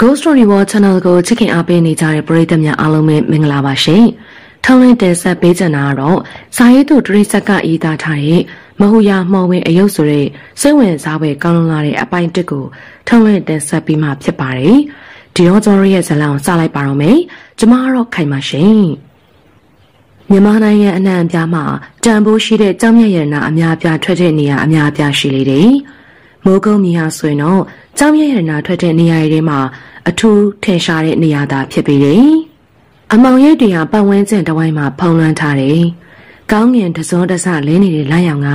Ghost Story World Channel ကိုချစ်ခင်အားပေးနေကြတဲ့ပရိသတ်များအားလုံးပဲမင်္ဂလာပါရှင်။ထောင်းလင်းတင်ဆက်ပေးကြတာကတော့စာရေးသူတရိစက်ကရေးသားထားတဲ့မဟူယာမှော်ဝင်အယုတ်ဆိုတဲ့စိတ်ဝင်စားဖွယ်ကောင်းလွန်လာတဲ့အပိုင်းတစ်ကိုထောင်းလင်းတင်ဆက်ပြီးမှဖြစ်ပါတယ်။ဒီရောကျော်ရဲ့ဇာတ်လမ်းကိုစလိုက်ပါတော့မယ်။ကျမကတော့ခိုင်ပါရှင်။ မြန်မာနိုင်ငံအနှံ့အပြားမှာတန်ဖိုးရှိတဲ့ကြောင်မြတ်ရနာအများပြားထွက်တဲ့နေရာအများပြားရှိလေတယ်။မိုးကုံမြေဟာဆိုရင်တော့ကြောင်မြတ်ရနာထွက်တဲ့နေရာတွေမှာအထူးထင်ရှားတဲ့နေရာသာဖြစ်ပေတယ်။အမောင်ရိပ်တွေကပတ်ဝန်းကျင်တစ်ဝိုင်းမှာဖုံးလွှမ်းထားတယ်။ကောင်းငင်တစုံတစလင်းနေတဲ့လိုင်းရောင်က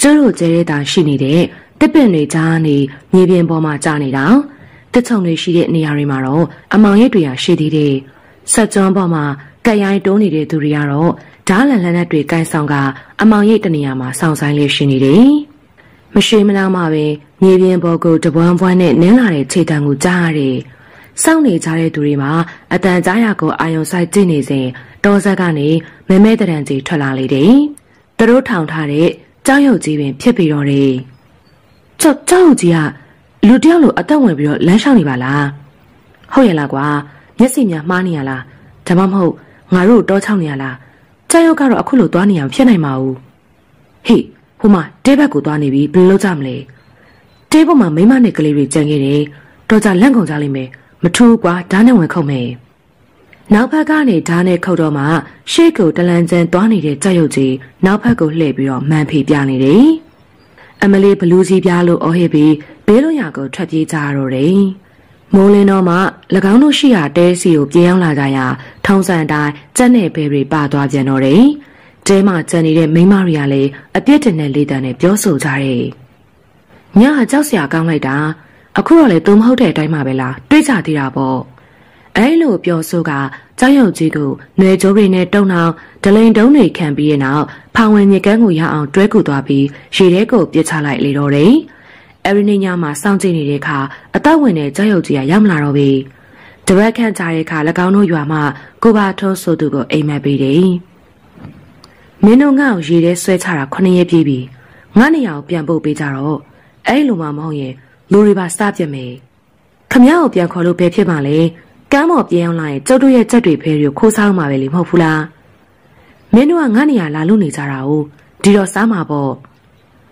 ကျိုးတို့ကျဲတဲ့တာရှိနေတဲ့တစ်ပင်တွေကြားနေမြေပြင်ပေါ်မှာကြာနေတာ။တစ်ချုံတွေရှိတဲ့နေရာတွေမှာတော့အမောင်ရိပ်တွေကရှိသေးတယ်။ဆက်ကျွမ်းပေါ်မှာ ကက်ရိုင်းတိုးနေတဲ့သူတွေကတော့ဓားလန်လန်နဲ့တွေကင်ဆောင်ကအမောင်ရိပ်တနေရာမှာစောင့်ဆိုင်လေးရှိနေတယ်။မရှိမလားမှပဲမြေပြင်ပေါ်ကိုတပွန်းပွန်းနဲ့နင်းလာတဲ့ခြေတံကိုကြားရတယ်။စောင့်နေကြတဲ့သူတွေမှာအတန်ကြားရကိုအာယုံဆိုင်ကြည့်နေစဉ်တောဆက်ကနေမဲမဲတရံကြီးထွက်လာလေတယ်။သူတို့ထောင်ထားတဲ့ကြောက်ရွံ့ကြီးပင်ဖြစ်ပြီးတော့တယ်။ကြောက်ကြောက်ကြီးကလူတယောက်လိုအသက်ဝင်ပြီးတော့လမ်းလျှောက်နေပါလား။ဟုတ်ရဲ့လားကွာ။မျက်စိများမှားနေရလား။ဒါမှမဟုတ် ငါတို့တောချောက်နေရလား။ကြောက်ရွံ့ကတော့အခုလိုသွားနေအောင်ဖြစ်နိုင်မှာဘူး။ဟေ့ဟိုမှာတဲဘက်ကိုသွားနေပြီဘယ်လိုလုပ်ကြမလဲ။တဲဘက်မှာမိမနဲ့ကလေးတွေကြံခဲ့တယ်။တော့ကြလန့်ကုန်ကြလိမ့်မယ်။မထူးကွာဓာတ်နဲ့ဝင်ခုတ်မယ်နောက်ဘက်ကနေဓာတ်နဲ့ခုတ်တော့မှရှေ့ကိုတလန်ကျန်သွားနေတဲ့ကြက်ရုပ်ကြီးနောက်ဘက်ကိုလှည့်ပြီးတော့မန်ဖေပြနေတယ်အမလီဘလူးကြီးပြားလို့အော်ဟစ်ပြီးဘေးလွန်ရာကိုထွက်ပြေးကြတော့တယ် မိုးလင်းတော့မှ၎င်းတို့ရှိရာတဲစီကိုပြေးရောက်လာကြရာထုံးစံတိုင်းကြက်နဲ့ဘဲတွေပါသွားပြန်တော့တယ်တဲမှာကျန်နေတဲ့မိမတွေကလည်းအပြစ်တင်တဲ့လေတံနဲ့ပြောဆိုကြတယ်ညကကြောက်စရာကောင်းလိုက်တာအခုတော့လေသူမဟုတ်တဲ့အတိုင်းမှာပဲလားတွေးကြသေးတာပေါ့အဲလိုပြောဆိုကကြောက်ရွံ့ကြီးကိုຫນွေကြိုးတွေနဲ့တုံအောင်ဒလိန်တုံးတွေခံပြီးတဲ့နောက်ဖောင်ဝင်မြေကန်းကိုရအောင်တွဲကူသွားပြီးရေထဲကိုပြစ်ချလိုက်လေတော့တယ် အဲဒီနေ့ညမှာစောင့်ကြည့်နေတဲ့အခါအသက်ဝင်တဲ့ကြောက်ရွံ့ကြီးကရောက်မလာတော့ပြီတပတ်ခန့်ကြာတဲ့အခါ၎င်းတို့ရွာမှာကိုပါထုံးဆိုသူကိုအိမ်မက်ပေးတယ်မင်းတို့ငါ့ကိုရေထဲဆွဲချတာ9ရက်ပြည့်ပြီငါနေရာကိုပြန်ပို့ပေးကြတော့အဲ့လိုမှမဟုတ်ရင်လူတွေပါစပြစ်မယ်ခမ ्या ကိုပြန်ခေါ်လို့ဘယ်ဖြစ်မှာလဲကမ်းမော်ပြန်အောင်လာရင်ကျုပ်တို့ရဲ့ကြက်တွေဖဲတွေကိုခိုးစားမှာပဲလေမဟုတ်ဘူးလားမင်းတို့ကငါနေရလာလို့နေကြတာ哦ဒီတော့စားမှာပေါ့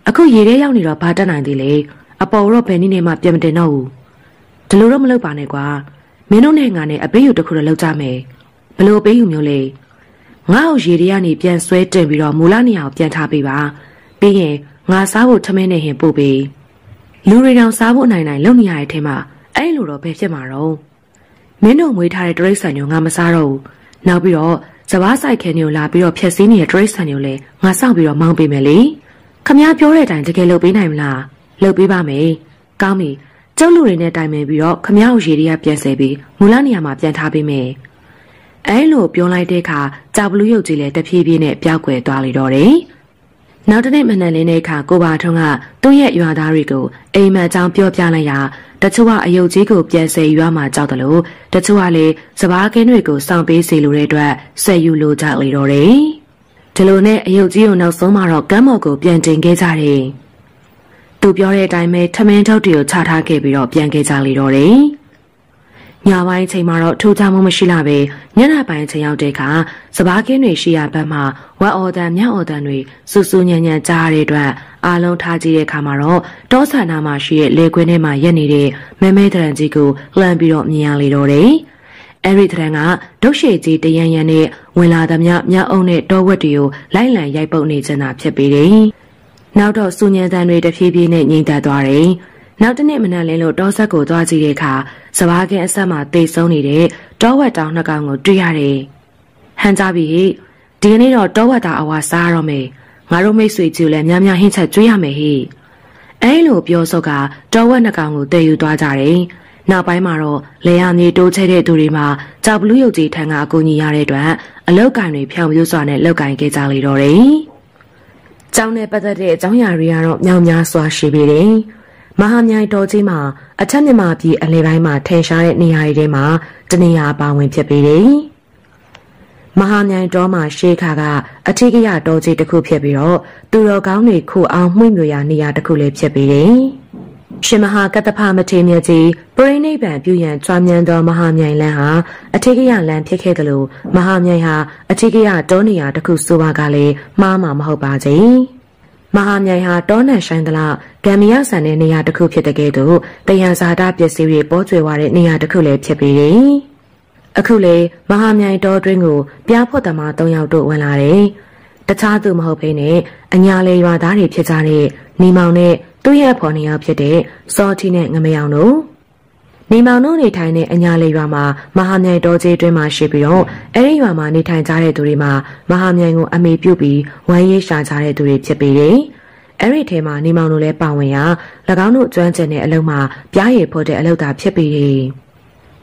အခုရေထဲရောက်နေတော့ဘာတက်နိုင်သေးလဲ အပေါ်တော့ဘယ်နည်းနဲ့မှပြန်မတင်တော့ဘူးဒီလိုတော့မလုပ်ပါနဲ့ကွာမင်းတို့နဲ့ငါနဲ့အပေးယူတစ်ခုတော့လုပ်ကြမယ်ဘလို့အပေးယူမျိုးလဲငါ့ကိုရေထဲကနေပြန်ဆွဲတင်ပြီးတော့မူလနေရာကိုပြန်ထားပေးပါပြီးရင်ငါစားဖို့ထမင်းနဲ့ဟင်ပို့ပေးလူတွေတောင်စားဖို့နိုင်နိုင်လုပ်နေရတဲ့အထက်မှာအဲ့လိုတော့ဘယ်ဖြစ်မှာတော့မင်းတို့မွေးထားတဲ့တရိတ်ဆန်ညိုငါမစားတော့ဘူးနောက်ပြီးတော့စပားဆိုင်ခဲညိုလာပြီးတော့ဖြက်စည်းနေတဲ့တရိတ်ဆန်ညိုလည်းငါစောင့်ပြီးတော့မောင်းပေးမယ်လေခမ ्या ပြောတဲ့အတိုင်းတကယ်လုပ်ပေးနိုင်မလား လုပ်ပေးပါမယ်ကောင်းပြီကျုပ်လူတွေနဲ့တိုင်ပင်ပြီးတော့ခမ ्या ကိုရေတွေကပြန်ဆယ်ပြီးမူလနေရာမှာပြန်ထားပေးမယ်အဲလိုပြောလိုက်တဲ့အခါကြောက်ဘလူးရုပ်ကြီးလည်းတဖြည်းဖြည်းနဲ့ပျောက်ကွယ်သွားလိတော့တယ်နောက်တနေ့မနက်လင်းတဲ့အခါကိုပါထုံးကသူ့ရဲ့ရွာသားတွေကိုအိမ်မက်အကြောင်းပြောပြလိုက်ရာတချို့ကအယုတ်ကြီးကိုပြန်ဆယ်ရွာမှာကြောက်တယ်လို့တချို့ကလည်းစပားကင်းတွေကိုစောင့်ပေးစီလိုတဲ့အတွက်ဆက်ယူလိုကြလေတော့တယ်။ဒီလိုနဲ့အယုတ်ကြီးကိုနောက်ဆုံးမှာတော့ကမ်းမော်ကိုပြန်တင်ခဲ့ကြတယ်။ သူပြောတဲ့အတိုင်းပဲထမင်းထုတ်တွေကိုချထားခဲ့ပြီးတော့ပြန်ခဲ့ကြလေတော့တယ်။ညပိုင်းချိန်မှာတော့ထိုးကြမှုမရှိလာပဲညနေပိုင်းချိန်ရောက်တဲ့အခါစပားကင်းတွေရှိရာဘက်မှာဝက်အော်တန်မြောက်အော်တန်တွေစူစူညံညံကြားရတဲ့အတွက်အားလုံးထားကြည့်တဲ့အခါမှာတော့တောဆန္ဒမှာရှိတဲ့လေခွင်းထဲမှာရက်နေတဲ့မဲမဲတရံကြီးကိုလှမ်းပြီးတော့မြင်ရလေတော့တယ်။အဲဒီတရံကဒုတ်ရှိကြီးတရံရံနဲ့ဝင်လာသမျှမြောက်အုံနဲ့တောဝက်တွေကိုလိုက်လံရိုက်ပုတ်နေကြတာဖြစ်ပေတယ်။ နောက်တော့စူညံတန်တွေတဖြည်းဖြည်းနဲ့ငြိမ်သက်သွားတယ်။နောက်တနေ့မနက်လင်းလို့တောဆက်ကိုသွားကြည့်တဲ့အခါစပားကင်းအဆက်မှာတိတ်ဆုံးနေတဲ့တောဝက်တောင်နှစ်ကောင်ကိုတွေ့ရတယ်။ဟန်ကြပြီဒီကနေ့တော့တောဝက်တာအဝါစားရမယ်။ငါတို့မိတ်ဆွေကြီးလည်းများများဟင်းချက်ကျွေးရမယ်ဟိ။အဲလိုပြောစောကတောဝက်နှစ်ကောင်ကိုတည်ယူသွားကြတယ်။နောက်ပိုင်းမှာတော့လေယာမြေတိုးချဲတဲ့သူတွေမှာကြောက်ဘလူးရုပ်ကြီးထံကအကူညီရတဲ့အတွက်အလောက်ကင်တွေဖြောင်ပြိုးစွာနဲ့လောက်ကင်ခဲ့ကြလေတော့တယ်။ ကျောင်းနဲ့ပတ်သက်တဲ့အကြောင်းအရာတွေကတော့မြောင်များစွာရှိပေတယ်။မဟာမြိုင်တော်ကြီးမှာအထက်မြမပြည်အလဲပိုင်းမှာထင်ရှားတဲ့နေရာတွေထဲမှာတနေရာပါဝင်ဖြစ်ပေတယ်။မဟာမြိုင်တော်မှာရှေးခါကအထီးကရတော်ကြီးတစ်ခုဖြစ်ပြီးတော့သူတော်ကောင်းတွေခုအောင်မှု့မြရာနေရာတစ်ခုလေးဖြစ်ပြီးတယ်။ ရှင်မဟာကတ္တဖမထေမြတ်ကြီးပရိနိဗ္ဗာန်ပြုရန်ကြွားမြန်းသောမဟာမြိုင်လန်းဟာအထီးကရလန်းဖြစ်ခဲ့တယ်လို့မဟာမြိုင်ဟာအထီးကရတောနေရာတစ်ခုဆိုပါကလည်းမှားမှာမဟုတ်ပါကြီး။မဟာမြိုင်ဟာတောနန်ဆိုင်သလားဂမ်မီယာဆန်တဲ့နေရာတစ်ခုဖြစ်တဲ့ကဲ့သို့တယံဇာတာပစ္စည်းတွေပေါ်ကျွယ်ဝတဲ့နေရာတစ်ခုလည်းဖြစ်ပြီးတယ်။အခုလေမဟာမြိုင်တော်တွင်းကိုပြားဖို့တမ၃ယောက်တို့ဝင်လာတယ်။တခြားသူမဟုတ်ဘဲနဲ့အညာလေရွာသားတွေဖြစ်ကြတဲ့နေမောင်နဲ့ သူ့ရဲ့ဖော်နေယောက်ဖြစ်တဲ့စောတီနဲ့ငမယောင်တို့နေမောင်တို့နေထိုင်တဲ့အညာလေရွာမှာမဟာမြိုင်တော်ကြီးတွင်းမှာရှိပြီးတော့အဲ့ဒီရွာမှာနေထိုင်ကြတဲ့သူတွေမှာမဟာမြိုင်ကိုအမေပြုတ်ပြီးဝိုင်းရေးရှာကြတဲ့သူတွေဖြစ်ပြီးတယ်။အဲ့ဒီထဲမှာနေမောင်တို့လည်းပါဝင်ရာ၎င်းတို့ကျွမ်းကျင်တဲ့အလုပ်မှာပြားရည်ဖို့တဲ့အလုပ်သာဖြစ်ပြီးတယ်။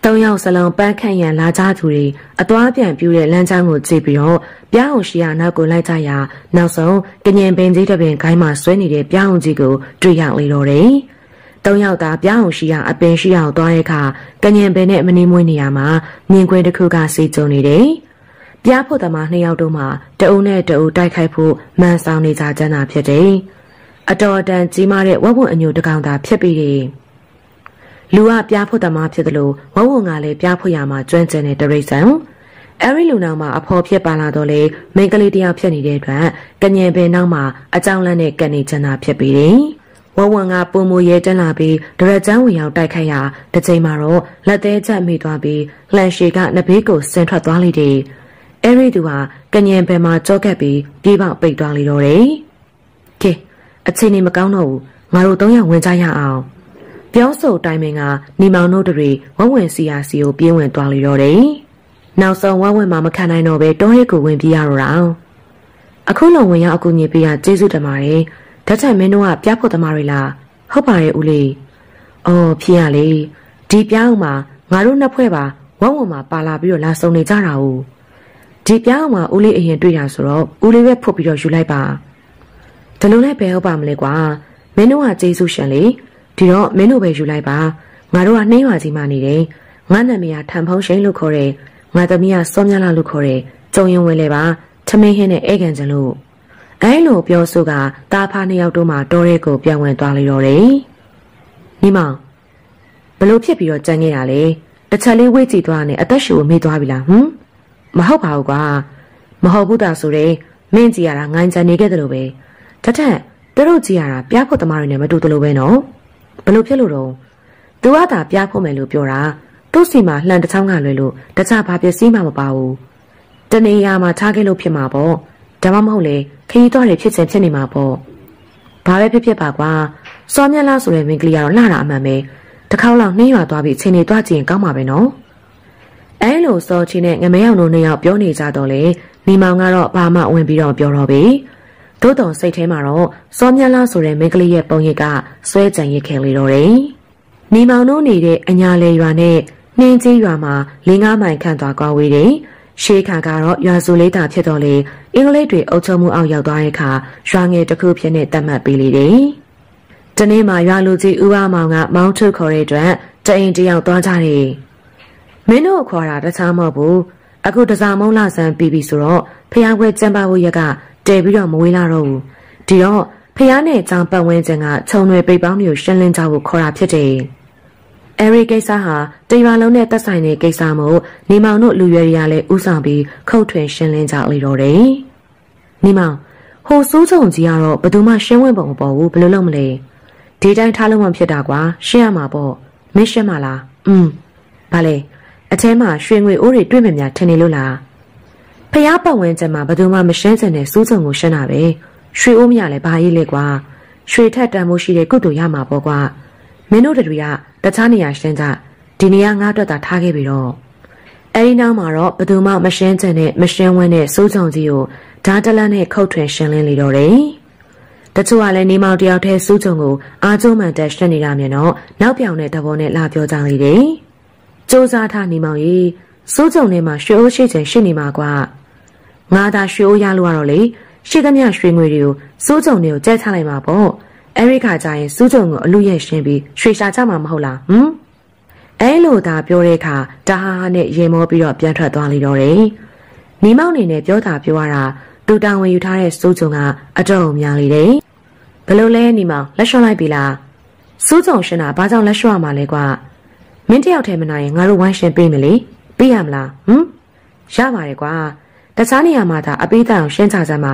သုံးယောက်စလုံးပန်းခန့်ရန်လာကြသူတွေအသွားပြန်ပြူတဲ့လမ်းကြောင်းကိုကြည့်ပြီးတော့ပြားအောင်ရှိရနောက်ကိုလိုက်ကြရာနောက်ဆုံးကညင်ပင်ကြီးတစ်ပင်ခိုင်းမှာဆွဲနေတဲ့ပြားအောင်ကြီးကိုတွေ့ရလေတော့တယ်။သုံးယောက်သားပြားအောင်ရှိရအပင်ရှိအောင်သွားတဲ့အခါကညင်ပင်နဲ့မနေမွေးနေရမှာမြင်ကွင်းတစ်ခုကစီကျုံနေတယ်။ပြားဖို့သမားနှစ်ယောက်တို့မှတအုံနဲ့တအုံတိုက်ခိုက်ဖို့မှန်ဆောင်နေကြကြတာဖြစ်တယ်။အတော်အတန်ကြီးမားတဲ့ဝက်ဝံအညိုတကောင်သာဖြစ်ပြီးတယ်။ လူကပြားဖို့တမဖြစ်တယ်လို့ဝဝုံကလည်းပြားဖို့ရမှာကျွမ်းကျင်တဲ့တရိษံအဲ့ဒီလူနောက်မှာအဖော်ဖြစ်ပါလာတော့လေမိန်းကလေးတယောက်ဖြစ်နေတဲ့အတွက်ကညင်ပင်နောက်မှာအကြောင်းလန့်နဲ့ကနေချင်တာဖြစ်ပြီးတယ်ဝဝံကပုံမူရဲတက်လာပြီးဒရကျန်းဝင်ရောက်တိုက်ခိုက်ရာတစ်ချိန်မှာတော့လက်သေးချက်မိသွားပြီးလှန်ရှည်ကနဘေးကိုဆင်ထွက်သွားလိမ့်တယ်အဲ့ဒီသူဟာကညင်ပင်မှာကြောကပ်ပြီးပြေးပေါက်ပိတ်သွားလိမ့်တော့တယ်ကဲအချိန်နေမကောင်းတော့ဘူးငါတို့သုံးယောက်ဝင်ကြရအောင် ပြောဆိုတိုင်ပင်ကနေမောင်တို့တွေဝဝဝင်စီယာစီကိုပြင်းဝင်သွားလေတော့တယ်။နောက်ဆုံးဝဝဝင်မှာမခံနိုင်တော့ပဲတောရဲကိုဝင်ပြေးရတော့တာ။အခုလုံဝင်ရောက်အကူညီပေးရကျေးဇူးတင်ပါတယ်။ဓာတ်ချက်မင်းတို့ကပြဖို့သမားတွေလား။ဟုတ်ပါရဲ့ဦးလေး။အော်ဖြစ်ရလေ။ဒီပြောင်းမှာငါတို့နှစ်ဖွဲ့ပါဝဝဝင်မှာပါလာပြီးတော့လာဆုံနေကြတာဦး။ဒီပြောင်းမှာဦးလေးအရင်တွေ့ရဆိုတော့ဦးလေးပဲဖုတ်ပြီးတော့ယူလိုက်ပါ။ဒါလိုလည်းပဲဟုတ်ပါမလဲကွာ။မင်းတို့ကကျေးဇူးရှင်လေ။ ဒီတော့မင်းတို့ပဲယူလိုက်ပါငါတို့ကနှင်းရွာကြီးမှနေတယ်ငါနာမည်ကထန်ဖုံးရှိန်လို့ခေါ်တယ်ငါသမီးကစောမြလာလို့ခေါ်တယ်ကြုံရင်ဝင်လေပါထမင်းဟင်းနဲ့ဧကန်ကျလို့အဲလိုပြောဆိုကတာဖာနှစ်ယောက်တို့မှတောရဲကိုပြန်ဝင်သွားလေတော့တယ်ညီမဘလို့ဖြစ်ပြီးတော့ကြမ်းခဲ့တာလေတစ်ချက်လေးဝေ့ကြည့်သွားနဲ့အသက်ရှူကိုမေ့သွားပြီလားဟမ်မဟုတ်ပါဘူးကွာမဟုတ်ဘူးတာဆိုရင်မင်းကြည့်ရတာငိုင်းချန်နေခဲ့တယ်လို့ပဲတထက်သူတို့ကြည့်ရတာပြဖို့သမားတွေနဲ့မတူတယ်လို့ပဲနော် ဘလို့ဖြစ်လို့တော့သူကသာပြဖို့မယ်လို့ပြောတာသူ့စီမှာလှန်တစ်ချောင်းကလွယ်လို့တခြားဘာပစ္စည်းမှမပါဘူးတနေရာမှာထားခဲ့လို့ဖြစ်မှာပေါ့ဒါမှမဟုတ်လေခရီးသွားတွေဖြစ်စဉ်ဖြစ်နေမှာပေါ့ဘာပဲဖြစ်ဖြစ်ပါကွာစောမြလားဆိုတဲ့မင်းကလေးကတော့လှတာအမှန်ပဲတစ်ခေါက်လောက်နှင်းရွာသွားပြီးချိန်နေသွားကြည့်ရင်ကောင်းမှာပဲနော်အဲလိုစောချင်းနဲ့ငမဲအောင်တို့နှစ်ယောက်ပြောနေကြတော့လေနေမောင်ကတော့ဘာမှဝင်ပြီးတော့ပြောတော့ပြီ သို့တော်စိတ်ထဲမှာတော့စောမြလားဆိုတဲ့မိန်းကလေးရဲ့ပုံရိပ်ကဆွဲကြံရစ်ခဲ့လေတော့တယ်။နေမောင်တို့နေတဲ့အညာလေရွာနဲ့နှင်းကြီးရွာမှာလင်းကားမိုင်ခန့်သွားကွာဝေးတယ်။ရှေးခါကတော့ရွာစုလေးတာဖြစ်တော့လေအင်္ဂလိပ်တွေအုပ်ချုပ်မှုအောက်ရောက်သွားတဲ့အခါရွာငယ်တစ်ခုဖြစ်နေတတ်မှတ်ပေးလေတယ်။တနေ့မှရွာလူကြီးဦးအမောင်ကမောင်းထုတ်ခေါ်တဲ့အတွက်တအိမ်တယောက်သွားကြတယ်။မင်းတို့ခေါ်တာတခြားမဟုတ်ဘူး။အခုတစားမုံလာဆန်းပြီးပြီဆိုတော့ဖျားခွဲကျမ်းပါဖို့ရက်က တဲပြီးတော့မဝေးလာတော့ဘူးဒီတော့ဖះနဲ့ကြောင်ပတ်ဝန်းကျင်ကခြုံတွေပိတ်ပေါင်းမျိုးရှင်းလင်းကြဖို့ခေါ်တာဖြစ်တယ်အဲရီကိစ္စဟာတရွာလုံးနဲ့သက်ဆိုင်တဲ့ကိစ္စမို့နေမောင်တို့လူရွယ်တွေကလည်းဥဆောင်ပြီးခုတ်ထွင်ရှင်းလင်းကြလေတော့တယ်နေမောင်ဟိုစိုးချုံကြီးကတော့ဘယ်သူမှရှင်းဝင်ပုံမပေါ်ဘူးဘယ်လိုလုပ်မလဲဒီတိုင်းထားလို့မှဖြစ်တာကွာရှင်းရမှာပေါ့မင်းရှင်းမလားอืมဗာလေအထဲမှာရွှေငွေအိုးတွေတွေ့မြများထင်နေလို့လား ဖះပတ်ဝန်းကျင်မှာဘယ်သူမှမရှင်းစင်တဲ့စူးစုံကိုရှင်းတာပဲရွှေအိုးမရလဲဘာရေးလဲကွာရွှေထက်တန်မှုရှိတဲ့ကုသိုလ်ရမှာပေါ့ကွာမင်းတို့တွေကတခြားနေရာရှင်းကြဒီနေရာငါ့အတွက်သာထားခဲ့ပြီတော့အဲဒီနောက်မှာတော့ဘယ်သူမှမရှင်းချင်တဲ့မရှင်းဝန်းတဲ့စိုးချုံကြီးကိုဓာတလန်းနဲ့ခုတ်ထွင်ရှင်းလင်းလေတော့တယ်တချို့ကလည်းနေမောင်တယောက်တည်းစိုးချုံကိုအာကျုံမှန်တက်ရှင်းနေတာမြင်တော့နောက်ပြောင်တဲ့သဘောနဲ့လာပြောကြလေတယ်စူးစမ်းထားနေမောင်ကြီးစိုးချုံထဲမှာရွှေအိုးရှိချင်ရှိနေမှာကွာ ငါသာရွှေအိုးရလို့ရတော့လေရှိသမျှရွှေငွေတွေကိုစိုးကြုံတွေကိုကျဲချလိုက်မှာပေါ့အဲ့ဒီခါကျရင်စိုးကြုံကိုအလူရဲ့ရှင်းပြီးရွှေရှာကြမှာမဟုတ်လားဟမ်အဲလိုသာပြောတဲ့အခါတာဟာနဲ့ရေမောပြီးတော့ပြန်ထွက်သွားလိတော့တယ်နေမောက်နေနဲ့ပြောတာပြောရတာသူတာဝန်ယူထားတဲ့စိုးကြုံကအတော့များလေတယ်ဘလို့လဲနေမောင်လက်လျှော့လိုက်ပြီလားစိုးကြုံရှင်တာဘာကြောင့်လက်လျှော့ရမှာလဲကွာမင်းတယောက်တည်းမနိုင်ရင်ငါတို့ဝိုင်းရှင်ပေးမလေပေးရမလားဟမ်ရပါတယ်ကွာ တခြားနေရာမှာသာအပေးတအောင်ရှင်းချစမ်းမှာ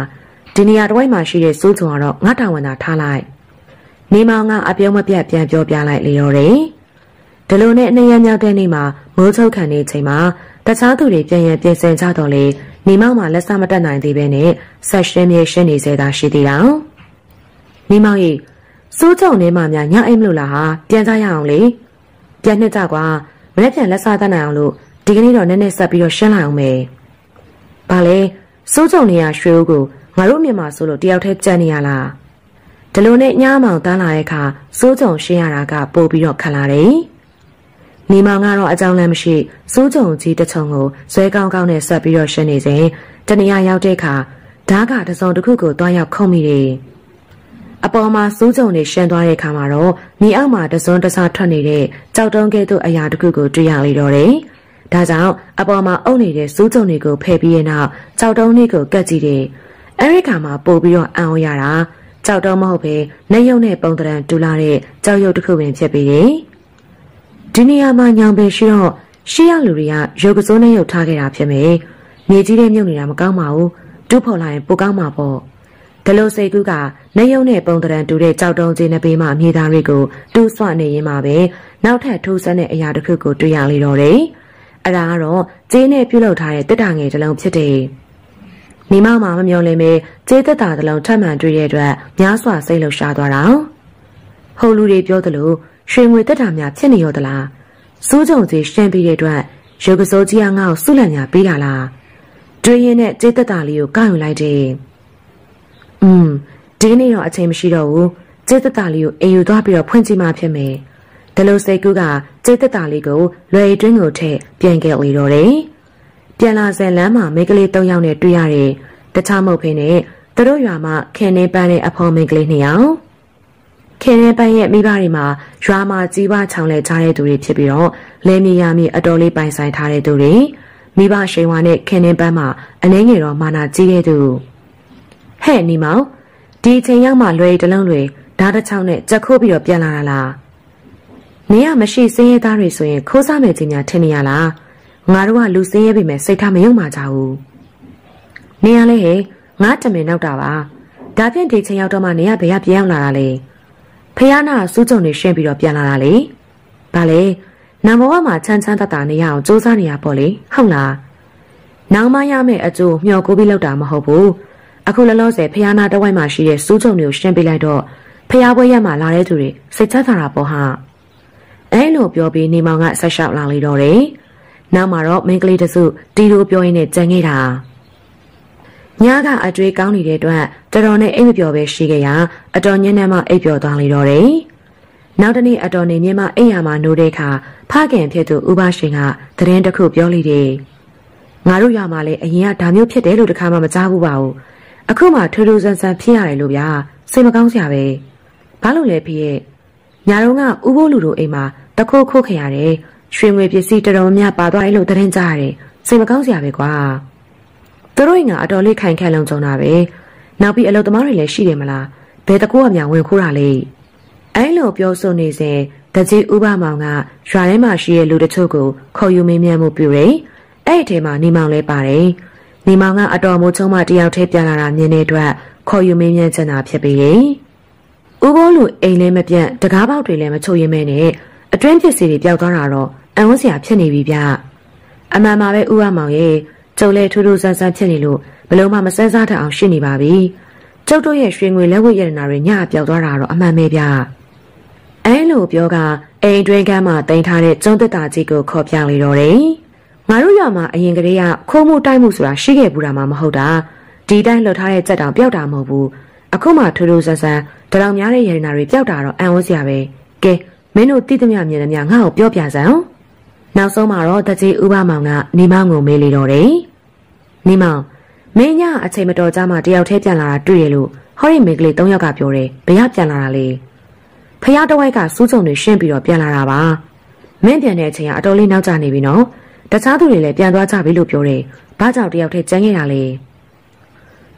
ဒီနေရာတစ်ဝိုက်မှာရှိတဲ့စိုးကြုံကတော့ငါတာဝန်သာထားလိုက်နေမောင်ကအပြုံးမပြတ်ပြန်ပြောပြလိုက်လေတော့တယ်ဒီလိုနဲ့အနေရမြောက်တဲ့နေ့မှာမိုးချုပ်ခံနေချိန်မှာတခြားသူတွေပြန်ရန်ပြင်ဆင်ကြတော့လေနေမောင်မှလက်စမတက်နိုင်သေးပဲနဲ့ဆက်ရှင်းမြေရှင်းနေသေးတာရှိသေးတာနေမောင်ကြီးစိုးကြုံနေမှများညအိမ်မလို့လားဟာပြန်ကြရအောင်လေပြန်နှစ်ကြကွာမနေ့ပြန်လက်စားတတ်နိုင်အောင်လို့ဒီကနေ့တော့နည်းနည်းဆက်ပြီးတော့ရှင်းလိုက်အောင်မယ်။ ဘာလဲစိုးကြုံနေရရွှေဦးကိုငါတို့မြန်မာဆိုလို့တယောက်တည်းကြံ့နေရလား။ဒီလိုနဲ့ညမောင်တန်းလာတဲ့အခါစိုးကြုံရှင်းရတာကပို့ပြီးတော့ခက်လာတယ်။နေမောင်ကတော့အကြောင်းလည်းမရှိစိုးကြုံကြီးတစ်ချုံကိုဇွဲကောင်းကောင်းနဲ့ဆက်ပြီးတော့ရှင်းနေစဉ်တနေရာရောက်တဲ့အခါဓားကတစုံတစ်ခုကိုတွားရောက်ခုံမိတယ်။အပေါ်မှာစူးကြုံနေရှင်းသွားတဲ့အခါမှာတော့မြေအောက်မှာတစွန်းတစားထွက်နေတဲ့ကြောက်တုံးကဲ့သို့အရာတစ်ခုကိုတွေ့ရလေတော့တယ်။ ဒါကြောင့်အပေါ်မှာအုပ်နေတဲ့စူးကြုံတွေကိုဖယ်ပြီးတဲ့နောက်ကြောက်တုံးလေးကိုကတ်ကြည့်တယ်။အဲဒီခါမှာပို့ပြီးတော့အံ့ဩရတာကြောက်တုံးမဟုတ်ပဲနှယုံနဲ့ပုံတရံတူလာတဲ့ကြောက်ရုပ်တစ်ခုပင်ဖြစ်ပြီးတယ်။ဒီနေရာမှာညောင်ပင်ရှိတော့ရှေ့ရလူတွေကရုပ်ကစိုးနဲ့ရုပ်ထားခဲ့တာဖြစ်မယ်။မြေကြီးတဲ့မြုပ်နေတာမကောင်းပါဘူး။တူးဖော်လိုက်ရင်ပိုကောင်းမှာပေါ့။ဒလိုစိတ်ကူးကနေယုံနဲ့ပုံတရံတူတဲ့ကြောက်တုံးကြီးနှစ်ပေးမှမြေသားတွေကိုတူးဆွနေရင်းမှာပဲနောက်ထပ်ထိုးဆန်းတဲ့အရာတစ်ခုကိုတွေ့ရလေတော့တယ်။ အဲ့ဒါကတော့ကျင်းနဲ့ပြုတ်လောက်ထားတဲ့တစ်တာငယ်တစ်လုံးဖြစ်တယ်။မိမမမမျောလင်းပဲကျင်းသက်တာတစ်လုံးထပ်မှန်တွေ့တဲ့အတွက်များစွာစိတ်လှုပ်ရှားသွားတာ။ဟိုလူတွေပြောသလိုရွှေငွေတက်တာများဖြစ်နေရောသလား။စိုးကြုံကြီးရှင်းပြီးတဲ့အတွက်ရုပ်ကစိုးကြီးကငါ့ကိုဆုလန့်ညာပေးတာလား။တွေးရင်နဲ့ကျင်းသက်တာလေးကိုကောက်ယူလိုက်တယ်။อืมဒီနေ့တော့အချိန်မရှိတော့ဘူးကျေးသက်တာလေးကိုအိမ်ယူသွားပြီးတော့ဖွင့်ကြည့်မှဖြစ်မယ် ဒလိုစိတ်ကူးကကျေးသက်တာလေးကိုလွယ်တွင်းကိုထည့်ပြန်ခဲ့လေတော့တယ်ပြန်လာစလမ်းမှာမိန်းကလေး၃ယောက်နဲ့တွေ့ရတယ်တခြားမဟုတ်ဖေးနဲ့သူတို့ရွာမှာခင်နေပန်းတဲ့အဖေါ်မိန်းကလေးနှစ်ယောက်ခင်နေပန်းရဲ့မိဘတွေမှာရွာမှာကြီးပွားချောင်လဲကြားတဲ့သူတွေဖြစ်ပြီးတော့လဲမြေရမြေအတော်လေးပိုင်ဆိုင်ထားတဲ့သူတွေမိဘရှိန်ဝါနဲ့ခင်နေပန်းမှာအနှင်းငယ်တော့မာနာကြီးတဲ့သူဟဲ့နီမောင်ဒီအချိန်ရောက်မှလွယ်တလုံးတွေဓာတ်တစ်ချောင်းနဲ့ကြက်ခိုးပြီးတော့ပြန်လာတာလား နေရမရှိစင်းရဲသားတွေဆိုရင်ခိုးစားမယ်ချင်းညာထင်နေရလားငါတို့ကလူစင်းရဲပြီမဲ့စိတ်ထားမယုံမှကြဘူးနေရလဲဟဲ့ငါတမင်နောက်တာပါဒါဖြင့်ဒီချိန်ရောက်တော့မှနေရဘယ်ကပြန်ရောက်လာတာလဲဖះနာစူးကြုံနေရှင်းပြီးတော့ပြန်လာတာလေဘာလဲနံပါတ်မှာချမ်းချမ်းတတနေရအောင်စူးစမ်းနေရပေါ့လေဟုတ်လားနောက်မှရမယ့်အကျိုးမျှော်ကိုပြီးလောက်တာမဟုတ်ဘူးအခုလောလောဆယ်ဖះနာတဝိုက်မှာရှိတဲ့စူးကြုံတွေကိုရှင်းပေးလိုက်တော့ဖះပွဲရက်မှာလာတဲ့သူတွေစိတ်ချမ်းသာတာပေါ့ဟာ အဲလိုပြောပြီးနေမောင်ကဆက်လျှောက်လာလေတော့တယ်နောက်မှာတော့မင်းကလေးတစုတီလိုပြောရင်းနဲ့ကြံခဲ့တာညကအတွေ့ကောင်းနေတဲ့အတွက်တော်တော်နဲ့အိမ်မပျော်ပဲရှိခဲ့ရအတော်ညံ့နေမှအိပ်ပျော်သွားလေတော့တယ်နောက်တနေ့အတော်နေမြင့်မှအိမ်ရမှာနိုးတဲ့အခါဖခင်ဖြစ်သူဥပရှင်ကသတင်းတစ်ခုပြောလိုက်တယ်ငါတို့ရမှာလည်းအရင်ကဒါမျိုးဖြစ်တယ်လို့တခါမှမကြားဘူးပါဘူးအခုမှထူးထူးဆန်းဆန်းဖြစ်ရတယ်လို့ဗျာစိတ်မကောင်းစရာပဲဘာလို့လဲဖေရဲ့ညာတော့ကဥဖို့လူတို့အိမ်မှာ တခိုးခိုးခရတယ်ရွှေငွေပစ္စည်းတော်တော်များပါသွားတယ်လို့သတင်းကြားရတယ်စိတ်မကောင်းစရာပဲကွာသူတို့ငါအတော်လေးခိုင်ခန့်လုံးကြုံတာပဲနောက်ပြီးအလုပ်သမားတွေလည်းရှိတယ်မလားဘယ်တကူအမြောင်ဝင်ခိုးတာလဲအဲ့လိုပြောဆိုနေစဉ်တကြီးဥပမောင်ကရွာထဲမှာရှိတဲ့လူတချို့ကိုခေါ်ယူမေးမြန်းမှုပြုတယ်အဲ့ဒီထဲမှာနေမောင်လည်းပါတယ်နေမောင်ကအတော်မိုးချုံမှတယောက်တည်းပြန်လာတာမြင်တဲ့အတွက်ခေါ်ယူမင်းမြန်းချင်တာဖြစ်ပေရဲ့ဥပိုးလူအိမ်လည်းမပြတ်တကားပေါက်တွေလည်းမချို့ရင်းမဲနဲ့ အတွင်းပစ္စည်းတွေပျောက်သွားတာတော့အံဝန်းစရာဖြစ်နေပြီဗျအမှန်ပါပဲဥရမောင်ရဲ့ကျုပ်လည်းထူးထူးဆန်းဆန်းဖြစ်နေလို့ဘလုံးမမစမ်းစားတတ်အောင်ရှိနေပါပြီကျုပ်တို့ရဲ့ရွှေငွေလက်ဝတ်ရတနာတွေညပျောက်သွားတာတော့အမှန်ပဲဗျအဲလိုပြောကအိမ်တွင်းကမ်းမှာတင်ထားတဲ့ကျွန်းတက်တာကြီးကိုခေါ်ပြလေတော့တယ်ငါတို့ရွာမှာအရင်ကတည်းကခိုးမှုတိုက်မှုဆိုတာရှိခဲ့ဘူးတာမှမဟုတ်တာဒီတိုင်းလွတ်ထားတဲ့ကြက်တောင်ပျောက်တာမဟုတ်ဘူးအခုမှထူးထူးဆန်းဆန်းတလောင်များတဲ့ရတနာတွေပျောက်တာတော့အံ့ဩစရာပဲကဲ မင်းတို့တိတမျှမြင်သမျှငါ့ကိုပြောပြစမ်းနောက်ဆုံးမှာတော့တကြီးဥပမောင်ကနေမောင်ကိုမေးလေတော့တယ်နေမောင်မင်းညအချိန်မတော်ကြမှတယောက်တည်းပြန်လာတာတွေ့ရလို့ဟောရီမေကလေး၃ယောက်ကပြောတယ်ဘယ်ရပြန်လာတာလဲဖះတဝိုက်ကစူးစုံတွေရှင်းပြီးတော့ပြန်လာတာပါမင်းပြန်တဲ့အချိန်ကအတော်လေးနောက်ကျနေပြီနော်တခြားသူတွေလည်းပြန်သွားကြပြီလို့ပြောတယ်ဘာကြောင့်တယောက်တည်းကျန်ခဲ့တာလဲ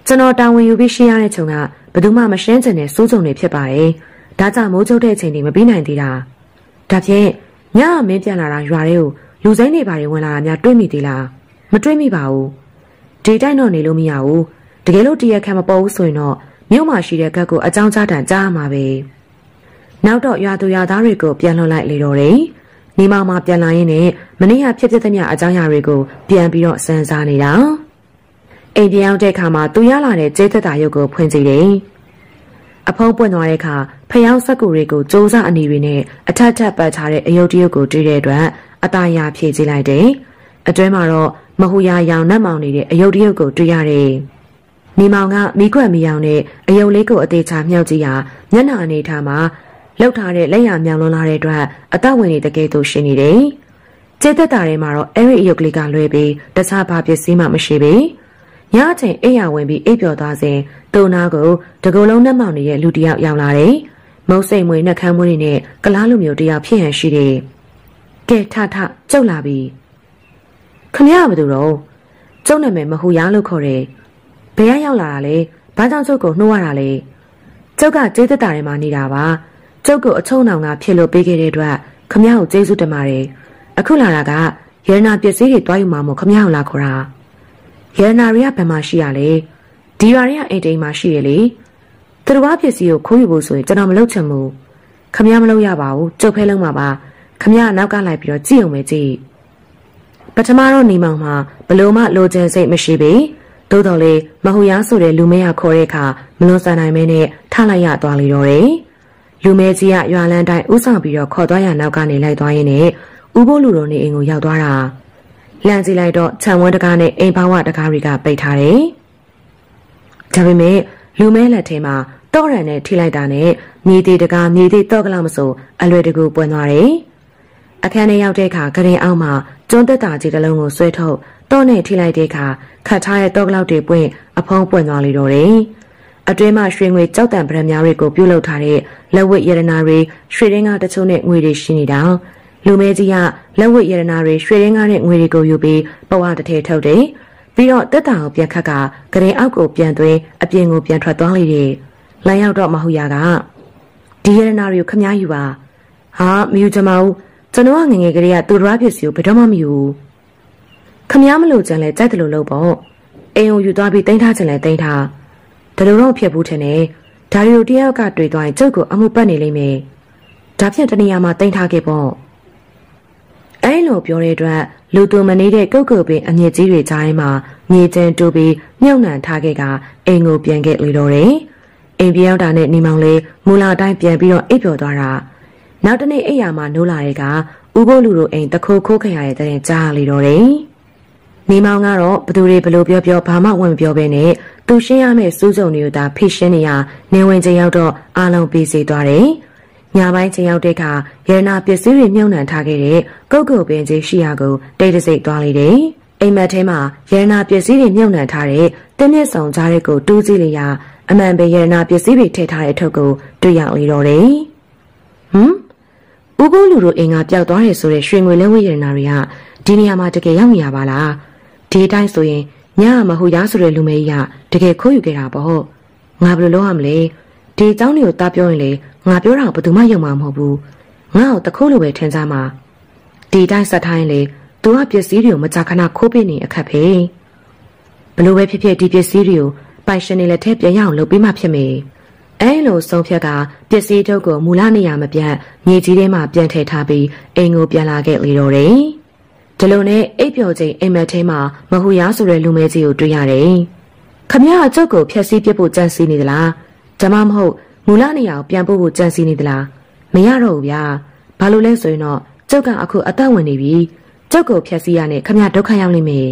ကျွန်တော်တာဝန်ယူပြီးရှင်းရတဲ့ချိန်ကဘယ်သူမှမရှင်းချင်တဲ့စိုးစုံတွေဖြစ်ပါတယ် ဒါကြောင့်မိုးချုပ်တဲ့အချိန်တွေမပြီးနိုင်သေးတာဒါဖြင့်ညမင်းပြန်လာတာရွာတွေကိုလူစိမ့်တွေဘာတွေဝင်လာတာများတွေးမိသေးလားမတွေးမိပါဘူးဒီတိုင်းတော့နေလို့မရဘူးတကယ်လို့တရက်ခံမပေါ်ဘူးဆိုရင်တော့မြို့မှာရှိတဲ့ကတ်ကိုအကြောင်းကြားတန်ကြားမှာပဲနောက်တော့ရွာသူရွာသားတွေကိုပြန်လွှတ်လိုက်လေတော့တယ်နေမောင်မှပြန်လာရင်းနဲ့မနေ့ကဖြစ်ဖြစ်သမျှအကြောင်းအရာတွေကိုပြန်ပြီးတော့စမ်းစားနေတာအိမ်ပြောင်းတဲ့အခါမှာသူရလာတဲ့ကျေးသက်တာရုပ်ကိုဖွင့်ကြည့်တယ် အဖုံးပွင့်သွားတဲ့အခါဖျောင်းဆက်ကူတွေကိုစူးစမ်းအနေတွေနဲ့အထက်ထပ်ပတ်ထားတဲ့အယုတ်တရုပ်ကိုတွေ့တဲ့အတွက်အตาရဖြည့်ကြည့်လိုက်တယ်အတွဲမှာတော့မဟူရရောင်နှက်မောင်နေတဲ့အယုတ်တရုပ်ကိုတွေ့ရတယ်မိမောင်ကမိခွက်မီအောင်နဲ့အယုတ်လေးကိုအသေးချာမြှောက်ကြည့်ရာမျက်နှာအနေထားမှာလောက်ထားတဲ့လက်ရမြောင်လွန်လာတဲ့အတွက်အသက်ဝင်နေတဲ့ကဲသို့ရှင်နေတယ်။ကျေသက်တာထဲမှာတော့အဲ့ဒီအယုတ်ကလေးကလွဲပြီးတခြားဘာပစ္စည်းမှမရှိပေ။ ညအချိန်အိယာဝင်ပြီးအိပ်ပျော်သွားစဉ်သူ့နာကိုတကူလုံးနှက်မောင်နေတဲ့လူတစ်ယောက်ရောက်လာတယ်။မုံစိတ်မွေနှက်ခမ်းမွေးနဲ့ကလားလူမျိုးတစ်ယောက်ဖြစ်ဟန်ရှိတယ်။ကဲထထကျုပ်လာပြီ။ခမရဘာလို့တော့ကျုပ်နာမည်မဟူရလို့ခေါ်တယ်။ဘယ်ရောက်လာတာလဲ။ဘာကြောင့်ကျုပ်ကိုနှိုးရတာလဲ။ကျုပ်ကကျေးသက်တာထဲမှာနေတာပါ။ကျုပ်ကိုအချုံနောင်ကဖြစ်လို့ပေးခဲ့တဲ့အတွက်ခမ ्या ကိုကျေးဇူးတင်ပါတယ်အခုလာတာကရတနာပစ္စည်းတွေတွားယူမှာမို့ခမ ्या ကိုလာခေါ်တာ ရတနာတွေကဘယ်မှာရှိရလဲဒီရွာတွေကအိမ်တိမ်မှာရှိရလေသူတို့ဘာပစ္စည်းကိုခိုးယူဖို့ဆိုရင်ကျွန်တော်မလုပ်ချင်ဘူးခမ ्या မလုပ်ရပါဘူးကျုပ်ဖဲလုံးမှာပါခမ ्या နောက်ကလိုက်ပြီးတော့ကြည့်အောင်ပဲကြည့်ပထမတော့နေမောင်မှာဘလို့မှလိုချင်စိတ်မရှိပေသို့တော်လေမဟူရဆိုတဲ့လူမရခေါ်တဲ့အခါမလွန်ဆန်နိုင်မဲနဲ့ထားလိုက်ရသွားလေတော့တယ်လူမဲကြီးကရွာလန်းတိုင်းဥဆောင်ပြီးတော့ခေါ်သွားရနောက်ကနေလိုက်သွားရင်းနဲ့ဥဖို့လူတော်နေအိမ်ကိုရောက်သွားတာ လန့်စီလိုက်တော့ခြံဝန်းတကားနဲ့အိမ်ဘဝတကားတွေကပိတ်ထားတယ်ဒါပေမဲ့လူမဲလက်ထဲမှာတောရံနဲ့ထိလိုက်တာနဲ့မြေသေးတကားမြေသေးတော့ကလောက်မဆိုအလွယ်တကူပွင့်သွားတယ်အခန်းထဲရောက်တဲ့အခါကရင်အောက်မှာကျွန်းသက်တာကြီးတစ်လုံးကိုဆွဲထုတ်တော့နဲ့ထိလိုက်တဲ့အခါခတ်ထားတဲ့တော့ကလောက်တွေပွင့်အဖုံးပွင့်သွားလေတော့တယ်အတွင်းမှာရွှေငွေကြောက်တံပရံများတွေကိုပြုတ်လုထားတဲ့လက်ဝတ်ရတနာတွေရွှေရင်းကားတချို့နဲ့ငွေတွေရှိနေတာ လူမဲကြီးကလက်ဝတ်ရတနာတွေရွှေရင်းကားနဲ့ငွေတွေကိုယူပြီးပဝတထဲထုတ်တယ်ပြီးတော့တက်တာကိုပြန်ခတ်ကဂရင်အောက်ကိုပြန်သွင်းအပြင်ကိုပြန်ထွက်သွားလေတယ်လမ်းရောက်တော့မဟုတ်ရကဒီရတနာတွေကိုခမားယူပါဟာမယူချင်ပါဘူးကျွန်တော်ကငငယ်ကလေးကသူတို့ရဖြစ်စီကိုဘယ်တော့မှမယူဘူးခမားမလို့ကြံလဲကြိုက်တယ်လို့လုပ်ပေါ့အိမ်ကိုယူသွားပြီးတင်ထားချင်လဲတင်ထားဒါလိုတော့ဖြစ်ဘူးထင်တယ်ဒါရီကိုတယောက်ကတွေ့သွားရင်ကျုပ်ကိုအမှုပတ်နေလိမ့်မယ်ဒါဖြင့်တနေရာမှာတင်ထားခဲ့ပေါ့ အဲလိုပြောတဲ့အတွက်လူသူမနေတဲ့ကုတ်ကုတ်ပင်အမြင့်ကြီးတွေကြားထဲမှာမြေကျန်းတူပြီးမြုပ်နှံထားခဲ့ကအိမ်ကိုပြန်ခဲ့လေတော့တယ်အိမ်ပြောင်းတာနဲ့နေမောင်လေးမူလာတိုင်းပြန်ပြီးတော့အိပ်ပျော်သွားတာနောက်တနေ့အိပ်ယာမှာနိုးလာတဲ့ကဥပိုးလူတို့အိမ်တခိုးခိုးခရရဲ့တဲ့ကြားလေတော့တယ်နေမောင်ကတော့ဘသူတွေဘလို့ပြောပြောဘာမှဝင်မပြောဘဲနဲ့သူရှင်းရမယ့်စူးစုံတွေကိုသာဖိရှင်းနေရနေဝင်ချိန်ရောက်တော့အားလုံးပြီးစီသွားတယ်။ ညပိုင်းချိန်ရောက်တဲ့အခါရတနာပစ္စည်းတွေမြုံနှံထားခဲ့တဲ့ကုတ်ကုတ်ပင်ကြီးရှိရာကိုတိတ်တဆိတ်သွားလိုက်တယ်။အိမ်မက်ထဲမှာရတနာပစ္စည်းတွေမြုံနှံထားတဲ့တင်းမြင့်ဆောင်ကြားတဲ့ကိုတူးကြည့်လိုက်ရအမှန်ပဲရတနာပစ္စည်းတွေထည့်ထားတဲ့အထုပ်ကိုတွေ့ရလေတော့တယ်။ဟမ်ဦးကိုလူတို့အိမ်ကပျောက်သွားတယ်ဆိုတဲ့ရွှေငွေလက်ဝဲရတနာတွေကဒီနေရာမှာတကယ်ရောက်နေရပါလား။ဒီတိုင်းဆိုရင်ညမဟူရဆိုတဲ့လူမဲကြီးကတကယ်ခိုးယူခဲ့တာပေါ့ငါဘယ်လိုလုပ်ရမလဲ ဒီအကြောင်းတွေကိုတားပြောရင်လေငါပြောတာဘယ်သူမှယုံမှာမဟုတ်ဘူးငါ့ကိုတခိုးလိုပဲထင်ကြမှာဒီတိုင်းဆက်ထားရင်လေသူကပစ္စည်းတွေကိုမကြာခဏခိုးပေးနေအခက်ဖေးဘလို့ပဲဖြစ်ဖြစ်ဒီပစ္စည်းတွေကိုပိုင်ရှင်နေလက်ထဲပြန်ရအောင်လုပ်ပေးမှဖြစ်မေအဲလိုဆုံးဖြတ်ကပစ္စည်းထုတ်ကိုမူလနေရာမပြတ်မြေကြီးထဲမှာပြန်ထည့်ထားပြီးအိမ်ကိုပြန်လာခဲ့လေတော့တယ်ဒီလိုနဲ့အိပ်ပျော်ချိန်အိမ်မက်ထဲမှာမဟူရားဆိုတဲ့လူမဲကြီးကိုတွေ့ရတယ်။ခမရအကျုပ်ကိုဖျက်ဆီးပစ်ဖို့ကြံစည်နေသလား။ ဒါမှမဟုတ်မူလနေရာကိုပြန်ပို့ဖို့ကြံစည်နေသလား။မရတော့ဘူးဗျာ။ဘာလို့လဲဆိုရင်တော့ကျုပ်ကအခုအသက်ဝင်နေပြီ။ကျုပ်ကိုဖျက်ဆီးရနဲ့ခမရဒုက္ခရောက်လိမ့်မယ်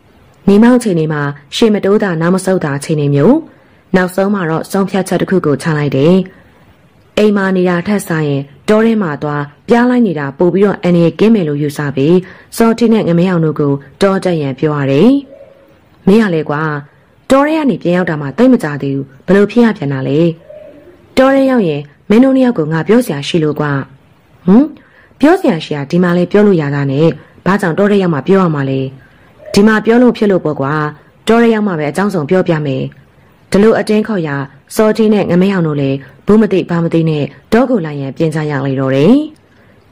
။မိမောက်ချိန်နေမှာရှေမတိုးတာနားမဆုပ်တာချိန်နေမျိုးနောက်ဆုံးမှာတော့ဆုံးဖြတ်ချက်တစ်ခုကိုချလိုက်တယ်။အိမ်မာနေတာထက်ဆိုင်ရင်တောထဲမှာသွားပြားလိုက်နေတာပို့ပြီးတော့အန်ရီကင်းမယ်လို့ယူဆပြီးစော်တီနဲ့ငမင်းအောင်တို့ကိုတောတက်ရန်ပြောရတယ်။မင်းရလေကွာ တောထဲကနေပြန်ရောက်တာမှတိတ်မကြသေးဘူးဘလို့ဖြစ်ရပြန်တာလဲ။တောထဲရောက်ရင်မင်းတို့နှစ်ယောက်ကိုငါပြောစရာရှိလို့ကွာ။ဟမ်ပြောစရာရှိတာဒီမှာလေပြောလို့ရတာနဲ့ဘဘာကြောင့်တော်ရရောက်မှပြောရမှာလဲဒီမှာပြောလို့ဖြစ်လို့ပေါ့ကွာတော်ရရောက်မှပဲအကြောင်းဆုံးပြောပြမယ်ဒီလိုအတင်းခေါ်ရစောကြီးနဲ့ငမဲအောင်တို့လည်းဘူးမသိဘာမသိနဲ့တောကိုလိုက်ရန်ပြင်ကြရလေတော့တယ်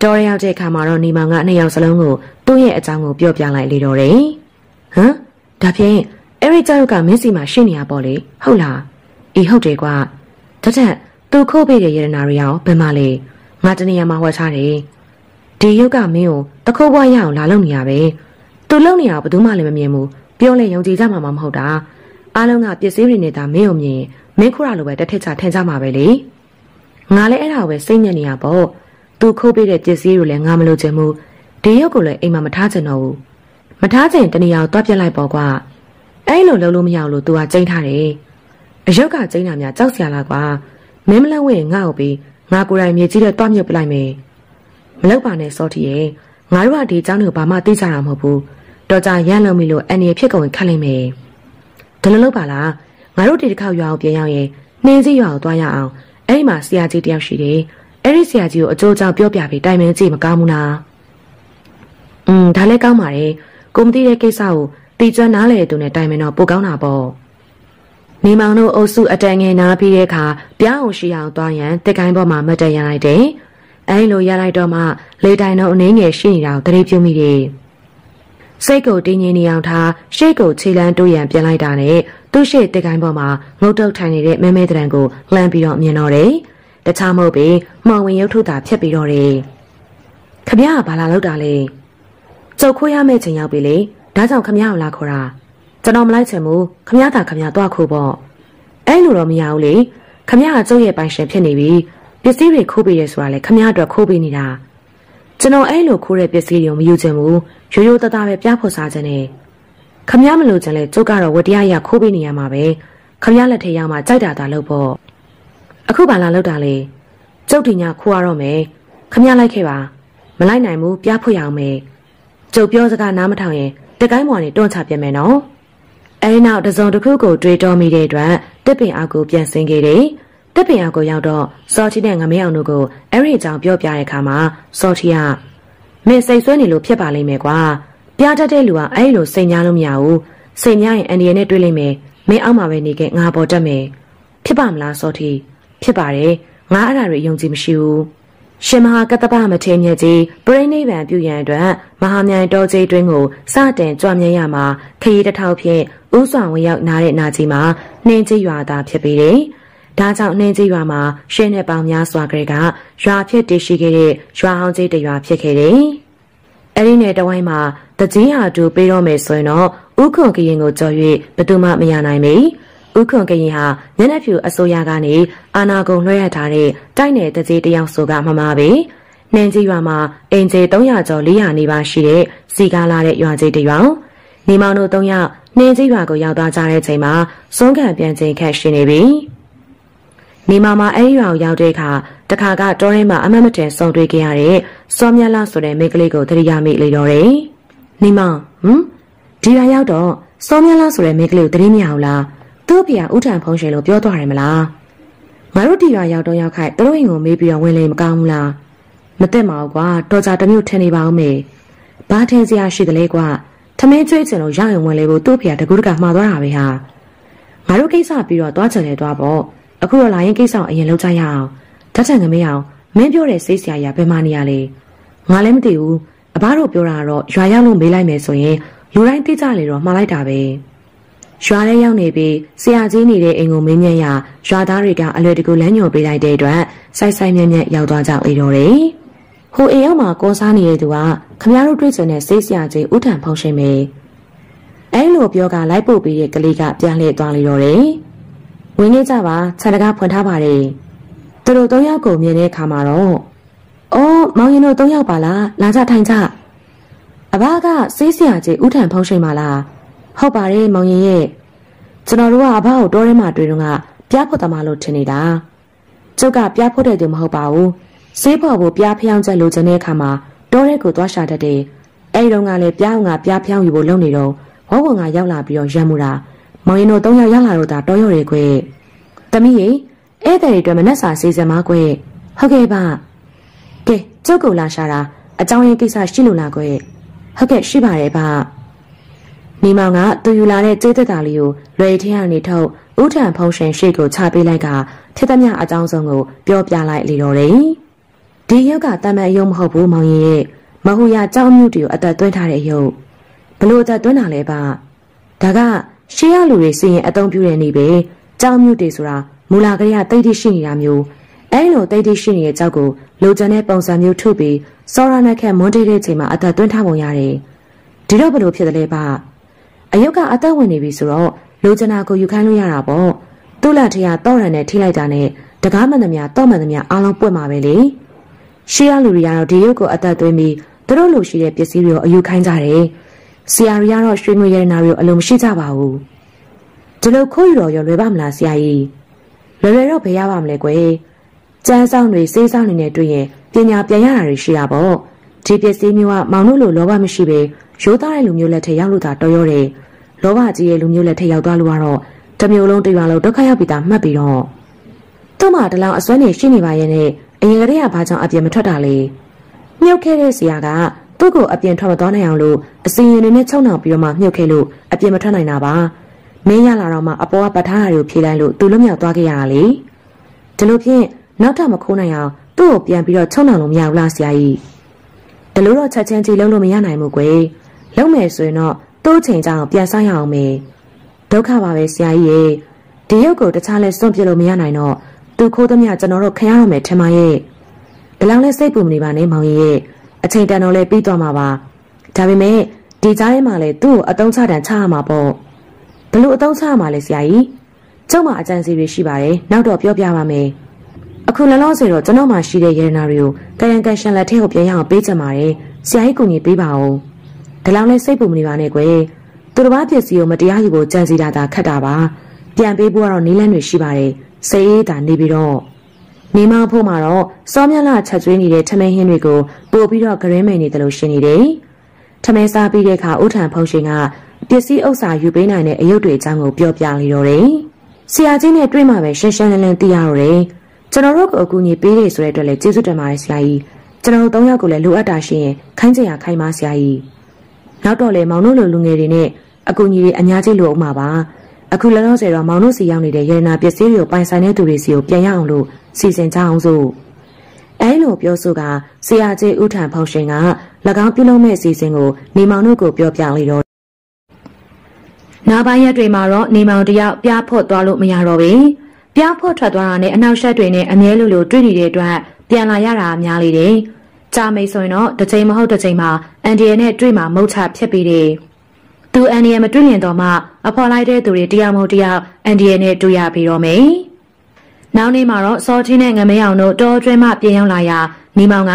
တော်ရရောက်တဲ့ခါမှာတော့နေမောင်ကနှစ်ယောက်စလုံးကိုသူ့ရဲ့အကြောင်းကိုပြောပြလိုက်လေတော့တယ်ဟမ်ဒါဖြင့် အဲ့ဒီကြောက်ကမင်းစီမှာရှိနေရပေါ့လေဟုတ်လားအေးဟုတ်တယ်ကွာတထက်သူခိုးပေးတဲ့ရတနာတွေရောဘယ်မှာလဲငါတနေရာမှာဟောထားတယ်ဒီရုပ်ကမင်းကိုတခိုးဘွားရအောင်လာလုပ်နေရပဲသူလုပ်နေတာဘယ်သူမှလည်းမမြင်ဘူးပြောလဲယုံကြည်ကြမှာမဟုတ်တာအားလုံးကပစ္စည်းတွေနဲ့သာမင်းကိုမြင်မင်းခုရလိုပဲတစ်ထက်ချထင်ကြမှာပဲလေငါလည်းအဲ့ဒါကိုပဲစိတ်ညစ်နေရပေါ့သူခိုးပေးတဲ့ပစ္စည်းတွေလည်းငါမလို့ချင်ဘူးဒီရုပ်ကိုလည်းအိမ်မှာမထားချင်တော့ဘူးမထားချင်တနေရာကိုတွားပြစ်လိုက်ပေါ့ကွာ အဲ့လိုလုပ်လို့မရဘူးလို့သူကကျိန်းထားတယ်အယုတ်ကကျိန်းတာများကြောက်စရာလားကွာမင်းမလန့်ဝင်ငါ့ကိုပြီးငါကိုယ်တိုင်မြေကြီးတဲ့တွားမြုပ်ပလိုက်မယ်မလောက်ပါနဲ့စောတီရဲ့ငါတို့ကဒီเจ้าတွေကိုဘာမှသိကြတာမဟုတ်ဘူးတော်ကြရမ်းလုံးပြီလို့အန်ရီဖြစ်ကုန်ခတ်လိုက်မယ်ဒီလိုလုပ်ပါလားငါတို့ဒီတစ်ခေါက်ရွာအောင်ပြန်ရောက်ရင်နှင်းစည်းရွာကိုတွားရအောင်အဲ့ဒီမှာဆရာကြီးတယောက်ရှိတယ်အဲ့ဒီဆရာကြီးကိုအကျိုးကြောင့်ပြောပြပြီးတိုင်ပင်ကြည့်မကောင်းဘူးလားอืมဒါလည်းကောင်းပါတယ်ကိုမသိတဲ့ကိစ္စကို တီကျွမ်းနားလေသူနဲ့တိုင်ပင်တော့ပိုကောင်းတာပေါ့နေမောင်တို့အုပ်စုအတန်ငယ်နားပြီးတဲ့အခါပြားအောင်ရှိအောင်သွားရန်တက်ကိုင်းပေါ်မှာမတ်တက်ရလိုက်တယ်အဲလိုရလိုက်တော့မှလေတိုင်တော့အနည်းငယ်ရှိနေတာကိုတရေပြုံးမိတယ်စိတ်ကိုတင်းငင်းနေအောင်ထားရှေ့ကိုခြေလန်းတိုးရန်ပြန်လိုက်တာနဲ့သူ့ရှေ့တက်ကိုင်းပေါ်မှာငုတ်တုတ်ထိုင်နေတဲ့မဲမဲတရံကိုလှမ်းပြီးတော့မြင်တော့တယ်တခြားမဟုတ်ပေမှောင်ဝင်ရုပ်ထုတာဖြတ်ပြီးတော့တယ်ခမရကဘာလာလောက်တာလဲကျုပ်ခိုးရမယ့်ချိန်ရောက်ပြီလေ ဒါကြောင့်ခမရကိုလာခေါ်တာကျွန်တော်မလိုက်ချင်ဘူးခမရသာခမရတော့ခိုးပေါ့အဲ့လိုတော့မရဘူးလေခမရကကျုပ်ရဲ့ပိုင်ရှင်ဖြစ်နေပြီပစ္စည်းတွေခိုးပေးရဆိုတာလေခမရအတွက်ခိုးပေးနေတာကျွန်တော်အဲ့လိုခိုးတဲ့ပစ္စည်းတွေကိုမယူချင်ဘူးရိုးရိုးသားသားပဲပြဖို့စားချင်တယ်ခမရမလို့ချင်လဲကျုပ်ကတော့ဝတရားရခိုးပေးနေရမှာပဲခမရလက်ထက်ရောက်မှကြိုက်တာသာလုပ်ဖို့အခုဘာလာလောက်တာလဲကျုပ်တင်ညာခိုးရတော့မယ်ခမရလိုက်ခဲ့ပါမလိုက်နိုင်ဘူးပြဖို့ရအောင်မယ်ကျုပ်ပြောစကားနားမထောင်ရင် တကိုင်းမော်နေတွန့်ချပြမယ်နော်အဲဒီနောက်တစုံတစ်ခုကိုတွေးတောမိတဲ့အတွက်တစ်ပင်အောက်ကိုပြန်ဆင်းခဲ့တယ်တစ်ပင်အောက်ကိုရောက်တော့စော်ချီနဲ့ငမင်းအောင်တို့ကိုအဲ့ဒီအကြောင်းပြောပြတဲ့အခါမှာစော်ချီကမင်းစိတ်ဆွဲနေလို့ဖြစ်ပါလိမ့်မယ်ကွာပြားတတ်တဲ့လူကအဲ့လိုစိတ်ညားလို့မရဘူးစိတ်ညားရင်အန်ဒီရနဲ့တွေ့လိမ့်မယ်မင်းအောက်မှာပဲနေခဲ့ငါပေါ်တက်မယ်ဖြစ်ပါမလားစော်ထီဖြစ်ပါတယ်ငါအဲ့ဒါတွေယုံကြည်မရှိဘူး ရှင်မဟာကတ္တပမထေမြတ်ကြီးပြိဋိဘံပြုရန်အတွက်မဟာမြိုင်တော်ကြီးတွင်းကိုစတင်ကြွမြဲရမှာခရီးတစ်ထောက်ဖြင့်ဥစွာဝင်ရောက်နားတဲ့နာကြီးမှာနှင်းကြီးရွာသားဖြစ်ပြီးတယ်။ဒါကြောင့်နှင်းကြီးရွာမှာရှင်းတဲ့ပေါင်များစွာကလေးကရွာဖြစ်တည်ရှိခဲ့တဲ့ရွာဟောင်းကြီးတစ်ရွာဖြစ်ခဲ့တယ်။အဲဒီနယ်တဝိုင်းမှာတကြီးဟာတူပေးတော့မယ်ဆိုရင်တော့ဥခွန်ကရင်ကိုကြော်၍ဘယ်သူမှမရနိုင်ပေ။ ဥခွန်ကရင်ဟာမျက်နှာဖြူအစိုးရကနေအာနာကုံလွှဲရထားတဲ့တိုက်နယ်တကြီးတယောက်ဆိုကမမပဲနှင်းကြီးရွာမှာအင်ဂျီ300ကျော်400နီးပါးရှိတဲ့စီကားလာတဲ့ရွာကြီးတစ်ရွာနေမောင်တို့3ယောက်နှင်းကြီးရွာကိုရောက်သွားကြတဲ့ချိန်မှာစွန်းခံပြန်ချိန်ခက်ရှင်နေပြီနေမောင်မှာအဲဒီရွာကိုရောက်တဲ့အခါတခါကတောရင်းမှာအမတ်မတင်ဆုံတွေ့ခဲ့ရတဲ့စောမြလာဆိုတဲ့မိန်းကလေးကိုသတိရမိလေတော့တယ်နေမောင်ဟမ်ဒီရွာရောက်တော့စောမြလာဆိုတဲ့မိန်းကလေးကိုသတိမရဘူးလား သူ့ဖေကဥထံဖုံးရှင်လို့ပြောသွားတယ်မလားငါတို့ဒီရွာရောက်တော့ရောက်ခိုက်သူတို့အိမ်ကိုမေးပြီးတော့ဝင်လေမကောင်းဘူးလားမသိမှာကွာတော်ကြတမျိုးထင်နေပါဦးမေဘာထင်စရာရှိသလဲကွာထမင်းကျွေးချင်လို့ရရင်ဝင်လေဖို့သူ့ဖေကတကူတကမှားသွားတာပဲဟာငါတို့ကိစ္စပြီးတော့သွားချင်တယ်သွားပေါ့အခုတော့လာရင်ကိစ္စအရင်လုပ်ကြရအောင်ဓာတ်ထန်ကမေးအောင်မင်းပြောတဲ့စိတ်ဆရာကြီးဘယ်မှနေရလဲငါလည်းမသိဘူးအဘတို့ပြောတာတော့ရွာရောက်လို့မေးလိုက်မယ်ဆိုရင်လူတိုင်းသိကြလေတော့မှားလိုက်တာပဲ ရွာထဲရောက်နေပြီးဆရာကြီးနေတဲ့အိမ်ကိုမင်းမြတ်ရရွာသားတွေကအလွယ်တကူလမ်းညွှန်ပေးလိုက်တဲ့အတွက်စိုက်စိုက်မြက်မြက်ရောက်သွားကြလေတော့တယ်။ဟိုအိမ်ရောက်မှာကောစားနေတဲ့သူကခမရတို့တွေ့ချင်တဲ့စိတ်ဆရာကြီးဥထံဖောင်းရှင်ပဲ။အဲလိုပြောကလိုက်ပို့ပြီးတဲ့ကလေးကပြန်လှည့်သွားလေတော့တယ်။ဝင်ခဲ့ကြပါခြံတကားဖွင့်ထားပါတယ်။သူတို့၃ယောက်ကိုမြင်တဲ့အခါမှာတော့အော်မောင်ရင်တို့၃ယောက်ပါလားလာကြထိုင်ကြ။အဘကစိတ်ဆရာကြီးဥထံဖောင်းရှင်ပါလား။ ဟုတ်ပါတယ်မောင်ရင်ရဲ့ကျွန်တော်တို့ကအဘကိုတောထဲမှာတွေ့တော့ကပြားဖို့တမလို့ထင်နေတာကျုပ်ကပြားဖို့တဲ့သူမဟုတ်ပါဘူးဆေးဖို့ကိုပြားဖျောင်းချက်လိုချင်တဲ့အခါမှာတောထဲကိုသွားရှာတတ်တယ်အဲ့တုန်းကလည်းပြားငါပြားဖျောင်းယူဖို့လုပ်နေတော့ဝဝငါရောက်လာပြီးတော့ရမ်းမှုတာမောင်ရင်တို့၃ယောက်ရောက်လာတော့တာတောရွရဲခွေတမီးရေဧည့်သည်တွေအတွက်မနှက်စာစီစဉ်ပါခွေဟုတ်ကဲ့ပါကဲကျုပ်ကလာရှာတာအကြောင်းရင်းကိစ္စရှိလို့လားခွေဟုတ်ကဲ့ရှိပါတယ်ဗျ နေမောင်ကသူယူလာတဲ့ကျေးသက်တာလေးကိုလွယ်ထင်းကနေထုတ်ဥထံဖုံးရှင်ရှိကိုချပေးလိုက်ကထက်သမျှအကြောင်းဆုံးကိုပြောပြလိုက်လေတော့တယ်ဒီရုပ်ကတမန်အယုံမဟုတ်ဘူးမောင်ရင်ရဲ့မဟူရကြောင်းမြူတွေကိုအသက်သွင်းထားတဲ့ရုပ်ဘလို့အသက်သွင်းတာလဲဗျဒါကရှေးရလူတွေစီရင်အသုံးပြုတဲ့နေပဲကြောင်းမြူတွေဆိုတာမူလာကလေးကတိတ်တိရှိနေတာမျိုးအဲလိုတိတ်တိရှိနေတဲ့ကြောက်ကိုလိုချင်တဲ့ပုံစံမျိုးထုတ်ပြီးစောရနက်ခက်မွန်းတေးတဲ့ချိန်မှာအသက်သွင်းထားပုံရတယ်ဒီတော့ဘလို့ဖြစ်တယ်လဲဗျ အယုတ်ကအသက်ဝင်နေပြီဆိုတော့လိုချင်တာကိုယူခိုင်းလို့ရတာပေါ့သူ့လက်ထရတော့ရန်နဲ့ထိလိုက်တာနဲ့တကားမှန်သမျှတော့မှန်သမျှအားလုံးပွင့်မှာပဲလေရှေးရလူတွေကတော့ဒီရုပ်ကိုအသက်သွင်းပြီးသူတို့လိုရှိတဲ့ပစ္စည်းတွေကိုအယူခိုင်းကြတယ်ဆရာရီကတော့ရွှေငွေရတနာတွေကိုအလုံးမရှိကြပါဘူးဒီလိုခိုးယူတော့ရောလွယ်ပါမလားဆရာကြီးလွယ်လွယ်တော့ဘယ်ရပါမလဲကွယ်ကျန်းဆောင်တွေစေးဆောင်တွေနဲ့တွေ့ရင်ပညာပြန်ရတာတွေရှိတာပေါ့ဒီပစ္စည်းမျိုးကမောင်တို့လိုလောဘမရှိပဲရိုးသားတဲ့လူမျိုးလက်ထက်ရောက်လို့သာတော်ရောတယ် လောဘကြီးရဲ့လူမျိုးလက်ထက်ရောက်သွားလို့ကတော့တမျိုးလုံးတရွာလုံးဒုက္ခရောက်ပြီးသားမှတ်ပြီးတော့သူ့မှာတလောင်အစွမ်းနေရှိနေပါရဲ့နဲ့အရင်ကတည်းကဘာကြောင့်အပြင်မထွက်တာလဲမြုပ်ခဲ့တဲ့ဆရာကသူ့ကိုအပြင်ထွက်မသွားနိုင်အောင်လို့အစီရင်တွေနဲ့ချုံနှောင်ပြီးတော့မှမြုပ်ခဲ့လို့အပြင်မထွက်နိုင်တာပါမင်းရလာတော့မှအပေါ်ကပတ်ထားတာတွေကိုဖြေလိုက်လို့သူလွတ်မြောက်သွားခဲ့ရတာလေဒီလိုဖြင့်နောက်ထပ်မခိုးနိုင်အောင်သူ့ကိုပြန်ပြီးတော့ချုံနှောင်လို့မရဘူးလားဆရာကြီးဒီလိုတော့ချက်ချင်းကြည့်လုံးလို့မရနိုင်ဘူးကွယ်လုံးမယ်ဆိုရင်တော့ သူ့ချိန်ကြောင်ပြန်ဆိုင်ရအောင်မေဒုက္ခပါပဲဆရာကြီးရေဒီရုပ်ကိုတခြားလဲစွန့်ပြလို့မရနိုင်တော့သူခိုးသမျှကျွန်တော်တို့ခရရမယ်ထင်ပါရဲ့ဒီလောက်လဲစိတ်ပူမနေပါနဲ့မောင်ကြီးရဲ့အချိန်တန်တော့လဲပြီးသွားမှာပါဒါပေမဲ့ဒီကြားထဲမှာလဲသူ့ကိုအတုံးချတန်ချရမှာပေါ့ဘလို့အတုံးချရမှာလဲဆရာကြီးကျုံမအကြံစီတွေရှိပါတယ်နောက်တော့ပြောပြပါမယ်အခုလောလောဆယ်တော့ကျွန်တော်မှရှိတဲ့ရေနာတွေကိုကရန်ကန်ရှန်လက်ထဲကိုပြန်ရအောင်ပေးချင်ပါတယ်ဆရာကြီးကူညီပေးပါဦး ဒါလောက်လဲစိတ်ပူမနေပါနဲ့ကွယ်သူတစ်ပါးပစ္စည်းကိုမတရားယူဖို့ကြံစီတာသာခတ်တာပါပြန်ပေးဖို့ကတော့နီးလန်းတွေရှိပါတယ်စိတ်အေးတာနေပြီးတော့နေမဖို့မှာတော့စောမြလာချက်ကျွေးနေတဲ့ထမင်းဟင်းတွေကိုပို့ပြီးတော့ဂရင်းမိန်နေတယ်လို့ရှင်းနေတယ်ထမင်းစားပြီးတဲ့အခါဥထံဖုန်ရှင်ကပစ္စည်းဥစ္စာယူပေးနိုင်တဲ့အယုတ်တွေအကြောင်းကိုပြောပြနေတော့တယ်ဆရာကြီးနဲ့တွေ့မှပဲရှင်းရှင်းလင်းလင်းသိရတော့တယ်ကျွန်တော်တို့ကိုအကူအညီပေးနေဆိုတဲ့အတွက်လည်းကျေးဇူးတင်ပါတယ်ဆရာကြီးကျွန်တော်တို့၃ယောက်ကိုလည်းလိုအပ်တာရှိရင်ခိုင်းကြရခိုင်းပါဆရာကြီး နောက်တော့လေမောင်တို့လိုလူငယ်တွေနဲ့အကူအညီတွေအများကြီးလိုအောင်ပါပါအခုလောလောဆယ်တော့မောင်တို့စီရောက်နေတဲ့ရေနာပစ္စည်းတွေကိုပိုင်ဆိုင်တဲ့သူတွေစီကိုပြန်ရအောင်လို့စီစဉ်ကြအောင်စို့အဲလိုပြောဆိုကဆရာကြီးဥထံဖောက်ရှင်က၎င်းပြုလုပ်မဲ့အစီအစဉ်ကိုနေမောင်တို့ကိုပြောပြလိုက်တော့နာပိုင်းရက်တွေမှာတော့နေမောင်တယောက်ပြားဖို့သွားလို့မရတော့ဘူးပြားဖို့ထွက်သွားတာနဲ့အနောက်ရှက်တွေနဲ့အမြဲလိုလိုတွေ့နေတဲ့အတွက်ပြန်လာရတာအများလေးတယ် ကြာမိတ်ဆိုရင်တော့တစ်ချိန်မဟုတ်တစ်ချိန်မှာအန်ဒီယနဲ့တွေ့မှာမုတ်ချဖြစ်ပြီးတယ်သူအန်ဒီယမတွေ့ရင်တော့မှအဖော်လိုက်တဲ့သူတွေတရားမဟုတ်တရားအန်ဒီယနဲ့တွေ့ရပြီးတော့မယ်နောက်နေ့မှာတော့စောချင်းနဲ့ငမဲအောင်တို့တော်ကျွဲမှပြင်ရောက်လာရာနီမောင်က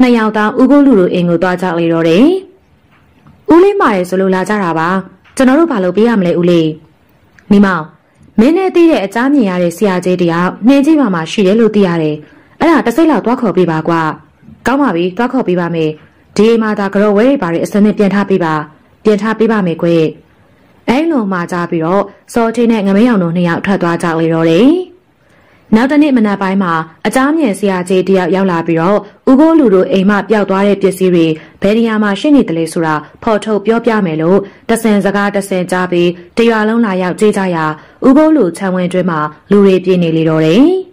နှစ်ယောက်သားဥကုလူလူအိမ်ကိုသွားကြလေတော့တယ်။ဦးလေးမာရဲဆိုလို့လာကြတာပါ။ကျွန်တော်တို့ဘာလို့ပေးရမလဲဦးလေး။နီမောင်မင်းနဲ့သိတဲ့အကြမ်းမြင်ရတဲ့ဆရာကြီးတယောက်နှင်းကြီးပါမှာရှိတယ်လို့သိရတယ်။အဲ့ဒါတစ်စိတ်လောက်သွားခေါ်ပေးပါကွာ။ ကောင်းပါပြီသွားခေါ်ပေးပါမယ်။ဒီအိမ်မှာဒါကြောဝဲတွေပါတဲ့အစနစ်ပြန်ထားပေးပါ။ပြန်ထားပေးပါမယ်ကွယ်။အဲ့လိုမှကြပြီးတော့စောချင်းနဲ့ငမဲအောင်တို့နှစ်ယောက်ထွက်သွားကြလေတော့တယ်။နောက်တနေ့မနက်ပိုင်းမှာအကြမ်းမြင်ဆရာကြီးတယောက်ရောက်လာပြီးတော့ဦးကိုလူတို့အိမ်မှပျောက်သွားတဲ့ပစ္စည်းတွေဘယ်နေရာမှာရှိနေတယ်လဲဆိုတာဖော်ထုတ်ပြောပြမယ်လို့တဆင်စကားတဆင်ကြားပြီးတရွာလုံးလာရောက်ကြေးကြရာဦးကိုလူခြံဝင်တွင်းမှာလူတွေပြည့်နေလေတော့တယ်။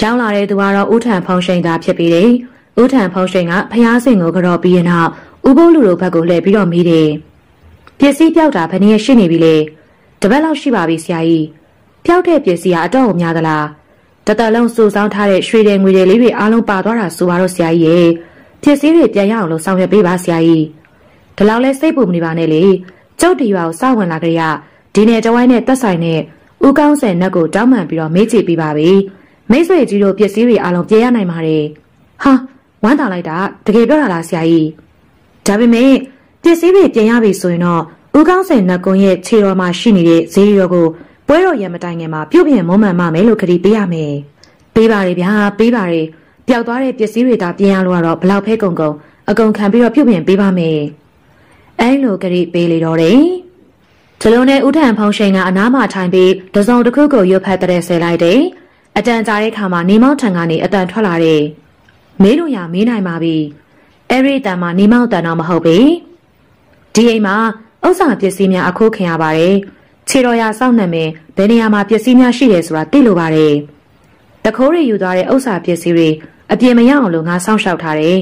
ရောက်လာတဲ့သူကတော့ဦးထံဖုံးရှိန်သာဖြစ်ပြီးတယ်။ဦးထံဖုံးရှိန်ကဖျားစင်ကိုကြော်ပြီးရင်တော့ဦးကိုလူတို့ဘက်ကိုလှည့်ပြီးတော့မိတယ်။ပစ္စည်းပျောက်တာဘယ်နည်းရှိနေပြီလဲ။တပတ်လောက်ရှိပါပြီဆရာကြီး။ဖျောက်တဲ့ပစ္စည်းကအတော့များသလားတတလုံးစုဆောင်းထားတဲ့ရွှေတွေငွေတွေလေးတွေအားလုံးပါသွားတာဆိုပါတော့ဆရာကြီးရဲ့ပစ္စည်းတွေပြန်ရအောင်လို့ဆောင်ရွက်ပေးပါဆရာကြီးဒီလောက်လဲစိတ်ပူမနေပါနဲ့လေကျုပ်ဒီရွာကိုစဝင်လာကြရဒီနယ်တဝိုင်းနဲ့တက်ဆိုင်နဲ့ဦးကောင်းစင်နက်ကိုတောင်းပန်ပြီးတော့မေးကြည့်ပေးပါပြီ မိတ်ဆွေကြီးတို့ပစ္စည်းတွေအားလုံးပြန်ရနိုင်ပါတယ်ဟာဝမ်းသာလိုက်တာတကယ်ပြောတာလားဆရာကြီးဒါပေမဲ့ပစ္စည်းတွေပြန်ရပြီဆိုရင်တော့ဦးကောင်းစင်နက်ကုန်းရဲ့ခြေတော်မှာရှိနေတဲ့ဈေးရောကိုပွဲတော်ရံမတိုင်ခင်မှာပြုတ်ပြင်မုံမှန်မမယ်လို့ခရီးပေးရမယ်။ပေးပါလေဗျာပေးပါလေပျောက်သွားတဲ့ပစ္စည်းတွေသာပြင်ရလို့ကတော့ဘလောက်ဖဲကုန်ကုန်အကုန်ခံပြီးတော့ပြုတ်ပြင်ပေးပါမယ်။အဲလိုခရီးပေးလေတော့တယ်။ဇလုံးနဲ့ဥထံဖုံးရှင်ကအနားမှာထိုင်ပြီးတစုံတစ်ခုကိုရွတ်ဖက်တဲ့ဆဲလိုက်တယ်။ အတန်ကြာတဲ့ခါမှာနေမောင်းထံကနေအတန်ထွက်လာတယ်။မေးလို့ရမေးနိုင်ပါပြီ။အဲ့ဒီတန်မှာနေမောက်တန်တော့မဟုတ်ပေဒီအိမ်မှာဥစ္စာပစ္စည်းများအခုခင်ရပါတယ်ခြေတော်ရစောင့်နှံမယ်ဘယ်နေရာမှာပစ္စည်းများရှိတယ်ဆိုတာသိလိုပါတယ်တခိုးတွေယူသွားတဲ့ဥစ္စာပစ္စည်းတွေအပြင်မရအောင်လို့ငါစောင့်ရှောက်ထားတယ်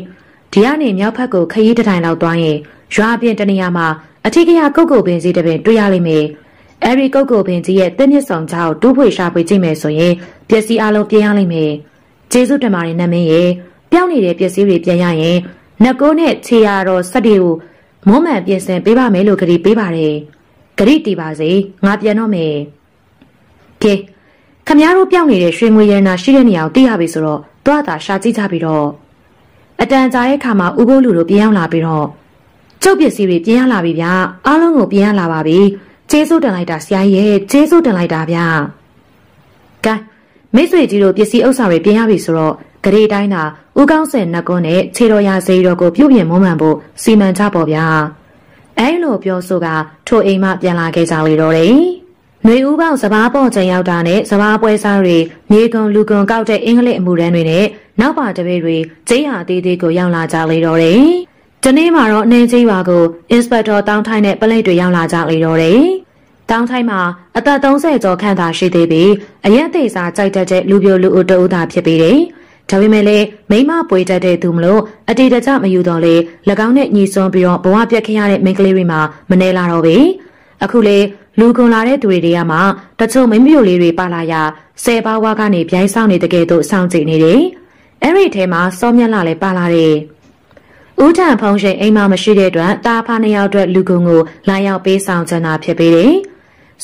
ဒီကနေမြောက်ဖက်ကိုခရီးတထိုင်လောက်သွားရင်ရွာပြင်တနေရာမှာအထီးကရကုတ်ကုတ်ပင်စီတပင်တွေ့ရလိမ့်မယ် အဲ့ဒီကုတ်ကုတ်ပင်ကြီးရဲ့တင်းမြင့်ဆောင်ချောက်တူးဖွေရှာဖွေကြည့်မယ်ဆိုရင်ပစ္စည်းအလုံးပြင်ရလိမ့်မယ်ကျေးဇူးတင်ပါတယ်နတ်မင်းရဲ့ပြောင်းနေတဲ့ပစ္စည်းတွေပြန်ရရင်နှကိုးနဲ့ခြေရတော်စက်တွေကိုမုံမှန်ပြင်ဆင်ပေးပါမယ်လို့ကြည်ပေးပါတယ်။ကြည်တီပါစေငါပြန်တော့မယ်။ကဲခမရတို့ပြောင်းနေတဲ့ရွှေငွေရနာရှိတဲ့နေရာကိုသိရပြီဆိုတော့တွားတာရှာကြည့်ကြပြီးတော့အတန်ကြာရဲ့ခါမှာဥပုပ်လူတို့ပြန်ရောက်လာပြီးတော့ကျုပ်ပစ္စည်းတွေပြန်ရလာပြီဗျာအားလုံးကိုပြန်ရလာပါပြီ ကျေးဇူးတင်လိုက်တာဆရာကြီးရဲ့ကျေးဇူးတင်လိုက်တာဗျာကဲမိတ်ဆွေကြီးတို့ပစ္စည်းဥစ္စာတွေပြန်ရပြီဆိုတော့ဂရေတိုင်းသာဦးကောင်းစင်နှကွန်းနဲ့ခြေတော်ရစေတော်ကိုပြုပြင်မွမ်းမံဖို့စီမံကြပေါ့ဗျာအဲလိုပြောဆိုကထိုအိမ်မှပြန်လာခဲ့ကြလေတော့တယ်နှွေဦးပေါင်းစဘာပေါ်ချိန်ရောက်တာနဲ့စဘာပွဲစားတွေမြေကွန်လူကွန်ကောက်တဲ့အင်္ဂလိပ်အမှုရန်တွေနဲ့နောက်ပါတပည့်တွေကျင်းဟာသေးသေးကိုရောက်လာကြလေတော့တယ် ဒီနေ့မှာတော့အနေကြီးပါကိုအင်စပက်တာတောင်းထိုင်းတဲ့ပလိတ်တွေရောက်လာကြလေတော့တယ်တောင်းထိုင်းမှာအသက်30ကျော်ခန့်သာရှိသေးပြီးအရက်သေးစားကြိုက်တတ်တဲ့လူပြိုလူအုပ်တဦးသာဖြစ်ပြီးတယ်ဒါပေမဲ့လည်းမိမပွေတတ်တဲ့သူမလို့အတေတကြမယူတော့လေ၎င်းနဲ့ညီစွန်းပြီးတော့ဘဝပြက်ခရတဲ့မိန်းကလေးတွေမှာမနေလာတော့ပဲအခုလေလူကုန်လာတဲ့သူတွေတွေကမှတချို့မိမျိုးလေးတွေပါလာရဆယ်ပါးဝါကနေပြိုင်ဆောင်နေတဲ့ကဲ့သို့စောင့်ကြည့်နေတယ်အဲ့ဒီထဲမှာစောမြက်လာလည်းပါလာတယ် ဦးထံဖုံးရှိန်အိမ်မှာမရှိတဲ့အတွက်တာဖာနှစ်ယောက်အတွက်လူကုန်ကိုလာရောက်ပေးဆောင်ချင်တာဖြစ်ပေတယ်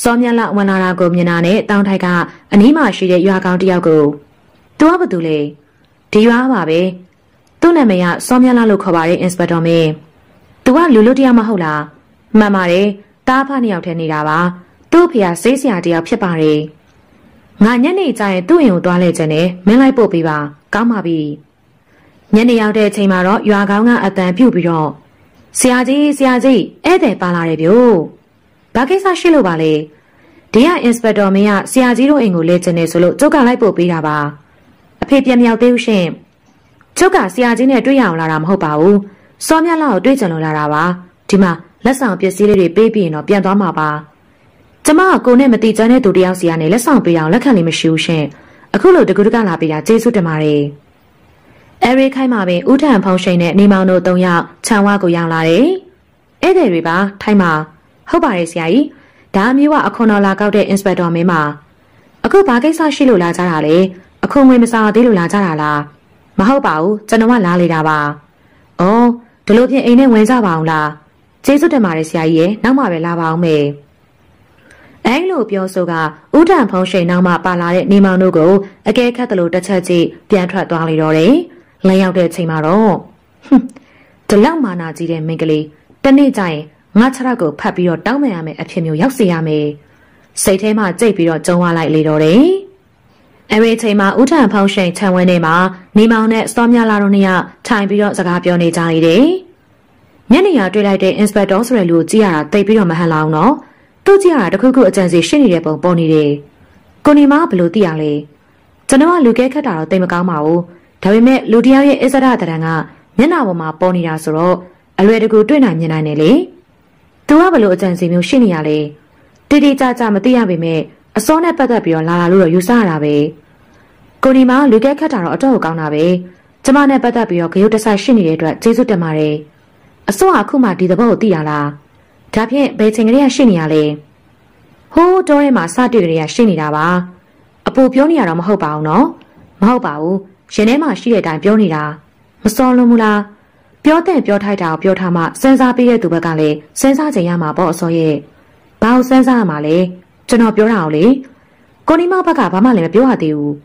စောမြက်လာဝင်လာတာကိုမြင်တာနဲ့တောင်းထိုက်ကအနီးမှာရှိတဲ့ရွာကောင်းတယောက်ကိုသူကဘာတူလဲဒီရွာပါပဲသူ့နာမည်ကစောမြလာလို့ခေါ်ပါတယ်အင်စပက်တော်မင်း သူကလူလူတရားမဟုတ်လားမှန်ပါတယ်တားဖနှစ်ယောက်ထဲနေတာပါသူ့ဖေကဆေးဆရာတယောက်ဖြစ်ပါတယ်ငါညနေကျရင်သူ့အိမ်ကိုသွားလဲခြင်းနဲ့မင်းလိုက်ပို့ပေးပါကောင်းပါပြီ ညနေရောက်တဲ့အချိန်မှာတော့ရွာကောင်းကအတန်ပြုတ်ပြီးတော့ဆရာကြီးဆရာကြီးဧည့်သည်ပါလာတယ်ဗျို့ဘာကိစ္စရှိလို့ပါလဲဒီကအင်စပက်တော်မင်းကဆရာကြီးတို့အိမ်ကိုလဲခြင်းနဲ့ဆိုလို့ကျုပ်ကလိုက်ပို့ပေးတာပါအဖေပြန်မြောက်သေးဘူးရှင်ကျုပ်ကဆရာကြီးနဲ့တွေ့ရအောင်လာတာမဟုတ်ပါဘူးစောမြလောက်ကိုတွေ့ကြလို့လာတာပါဒီမှာလက်ဆောင်ပစ္စည်းလေးတွေပေးပြီးရင်တော့ပြန်သွားမှာပါကျမကကိုနဲ့မတိကျန်းတဲ့သူတယောက်စီကနေလက်ဆောင်ပေးအောင်လက်ခံလေးမရှိဘူးရှင်အခုလိုတကူတကလာပေးတာကျေးဇူးတင်ပါတယ် အဲရီခိုင်းမှာပင်ဥထံဖုံးရှိန်နဲ့နေမောင်တို့၃ယောက်ခြံဝါကိုရောက်လာတယ်ဧည့်သည်တွေပါထိုင်းမှာဟုတ်ပါတယ်ဆရာကြီးဒါမျိုးကအခွန်တော်လာကောက်တဲ့အင်စပက်တော်မင်းပါအခုဘာကိစ္စရှိလို့လာကြတာလဲအခုငွေမစားသေးလို့လာကြတာလားမဟုတ်ပါဘူးကျွန်တော်ကလာလေတာပါ။အော်ဒီလိုဖြင့်အိမ်ထဲဝင်ကြပါအောင်လား။ကျေးဇူးတင်ပါတယ်ဆရာကြီးရဲ့နောက်မှပဲလာပါအောင်မေ။အဲလိုပြောဆိုကဥဒံဖုံးရှိန်နောက်မှပါလာတဲ့နေမောင်တို့ကိုအကဲခတ်တယ်လို့တစ်ချက်ကြည့်ပြန်ထွက်သွားလေတော့တယ်။ လမ်းရောက်တဲ့ချိန်မှာတော့ဟွန်းဒီလောက်မာနာကြီးတဲ့မိန်းကလေးတနေ့ကျရင်ငါခြေထောက်ကိုဖတ်ပြီးတော့တောင်းပန်ရမယ်အဖြစ်မျိုးရောက်စေရမယ်။စိတ်ထဲမှာကြိတ်ပြီးတော့ကြုံဝလိုက်လေတော့တယ်။အဲဒီအချိန်မှာဦးထံဖောင်းရှိန်ခြံဝင်းထဲမှာနေမောင်နဲ့စောမြလာတို့နှစ်ယောက်ထိုင်ပြီးတော့စကားပြောနေကြနေတယ်။ညနေရတွေ့လိုက်တဲ့ inspector ဆိုတဲ့လူကိုကြည့်ရတာတိတ်ပြီးတော့မဟန်လောက်နော်။သူ့ကြည့်ရတာတခုခုအကြံစီရှင်းနေတဲ့ပုံပေါ်နေတယ်။ကိုနေမဘယ်လိုသိရလဲ။ကျွန်တော်ကလူကဲခတ်တာတော့တိတ်မကောင်းပါဘူး။ ဒါပေမဲ့လူတယောက်ရဲ့အစ္စရတရံကမျက်နှာပေါ်မှာပေါ်နေတာဆိုတော့အလွယ်တကူတွေ့နိုင်မြင်နိုင်တယ်လေ။ तू ကဘယ်လိုအကြံစီမျိုးရှင်းနေရလဲ။တိတိကျကျမသိရပေမဲ့အစောနဲ့ပတ်သက်ပြီးတော့လာလာလို့တော့ယူဆရတာပဲ။ကိုနီမောင်လူကဲခတ်တာတော့အတော့ကောင်းတာပဲကျမနဲ့ပတ်သက်ပြီးတော့ဂရုတစိုက်ရှိနေတဲ့အတွက်ကျေးဇူးတင်ပါတယ်အစိုးရအခုမှဒီသဘောကိုသိရလားဒါဖြင့်ဘယ်ချိန်ကလေးကရှိနေရလဲဟိုးတောထဲမှာစတွေ့ကလေးကရှိနေတာပါအပူပြောနေရတော့မဟုတ်ပါဘူးနော်မဟုတ်ပါဘူး ရင်ထဲမှာရှိတဲ့အတိုင်းပြောနေတာမစောလွန်ဘူးလားပြောတဲ့ပြောထိုက်တာကိုပြောထားမှစဉ်းစားပေးတဲ့သူဘက်ကလည်းစဉ်းစားကြရမှာပေါ့အစောရဲ့ဘာလို့စဉ်းစားရမှာလဲကျွန်တော်ပြောတာကိုလေကိုနီမောင်ဘက်ကဘာမှလည်းမပြောရသေးဘူး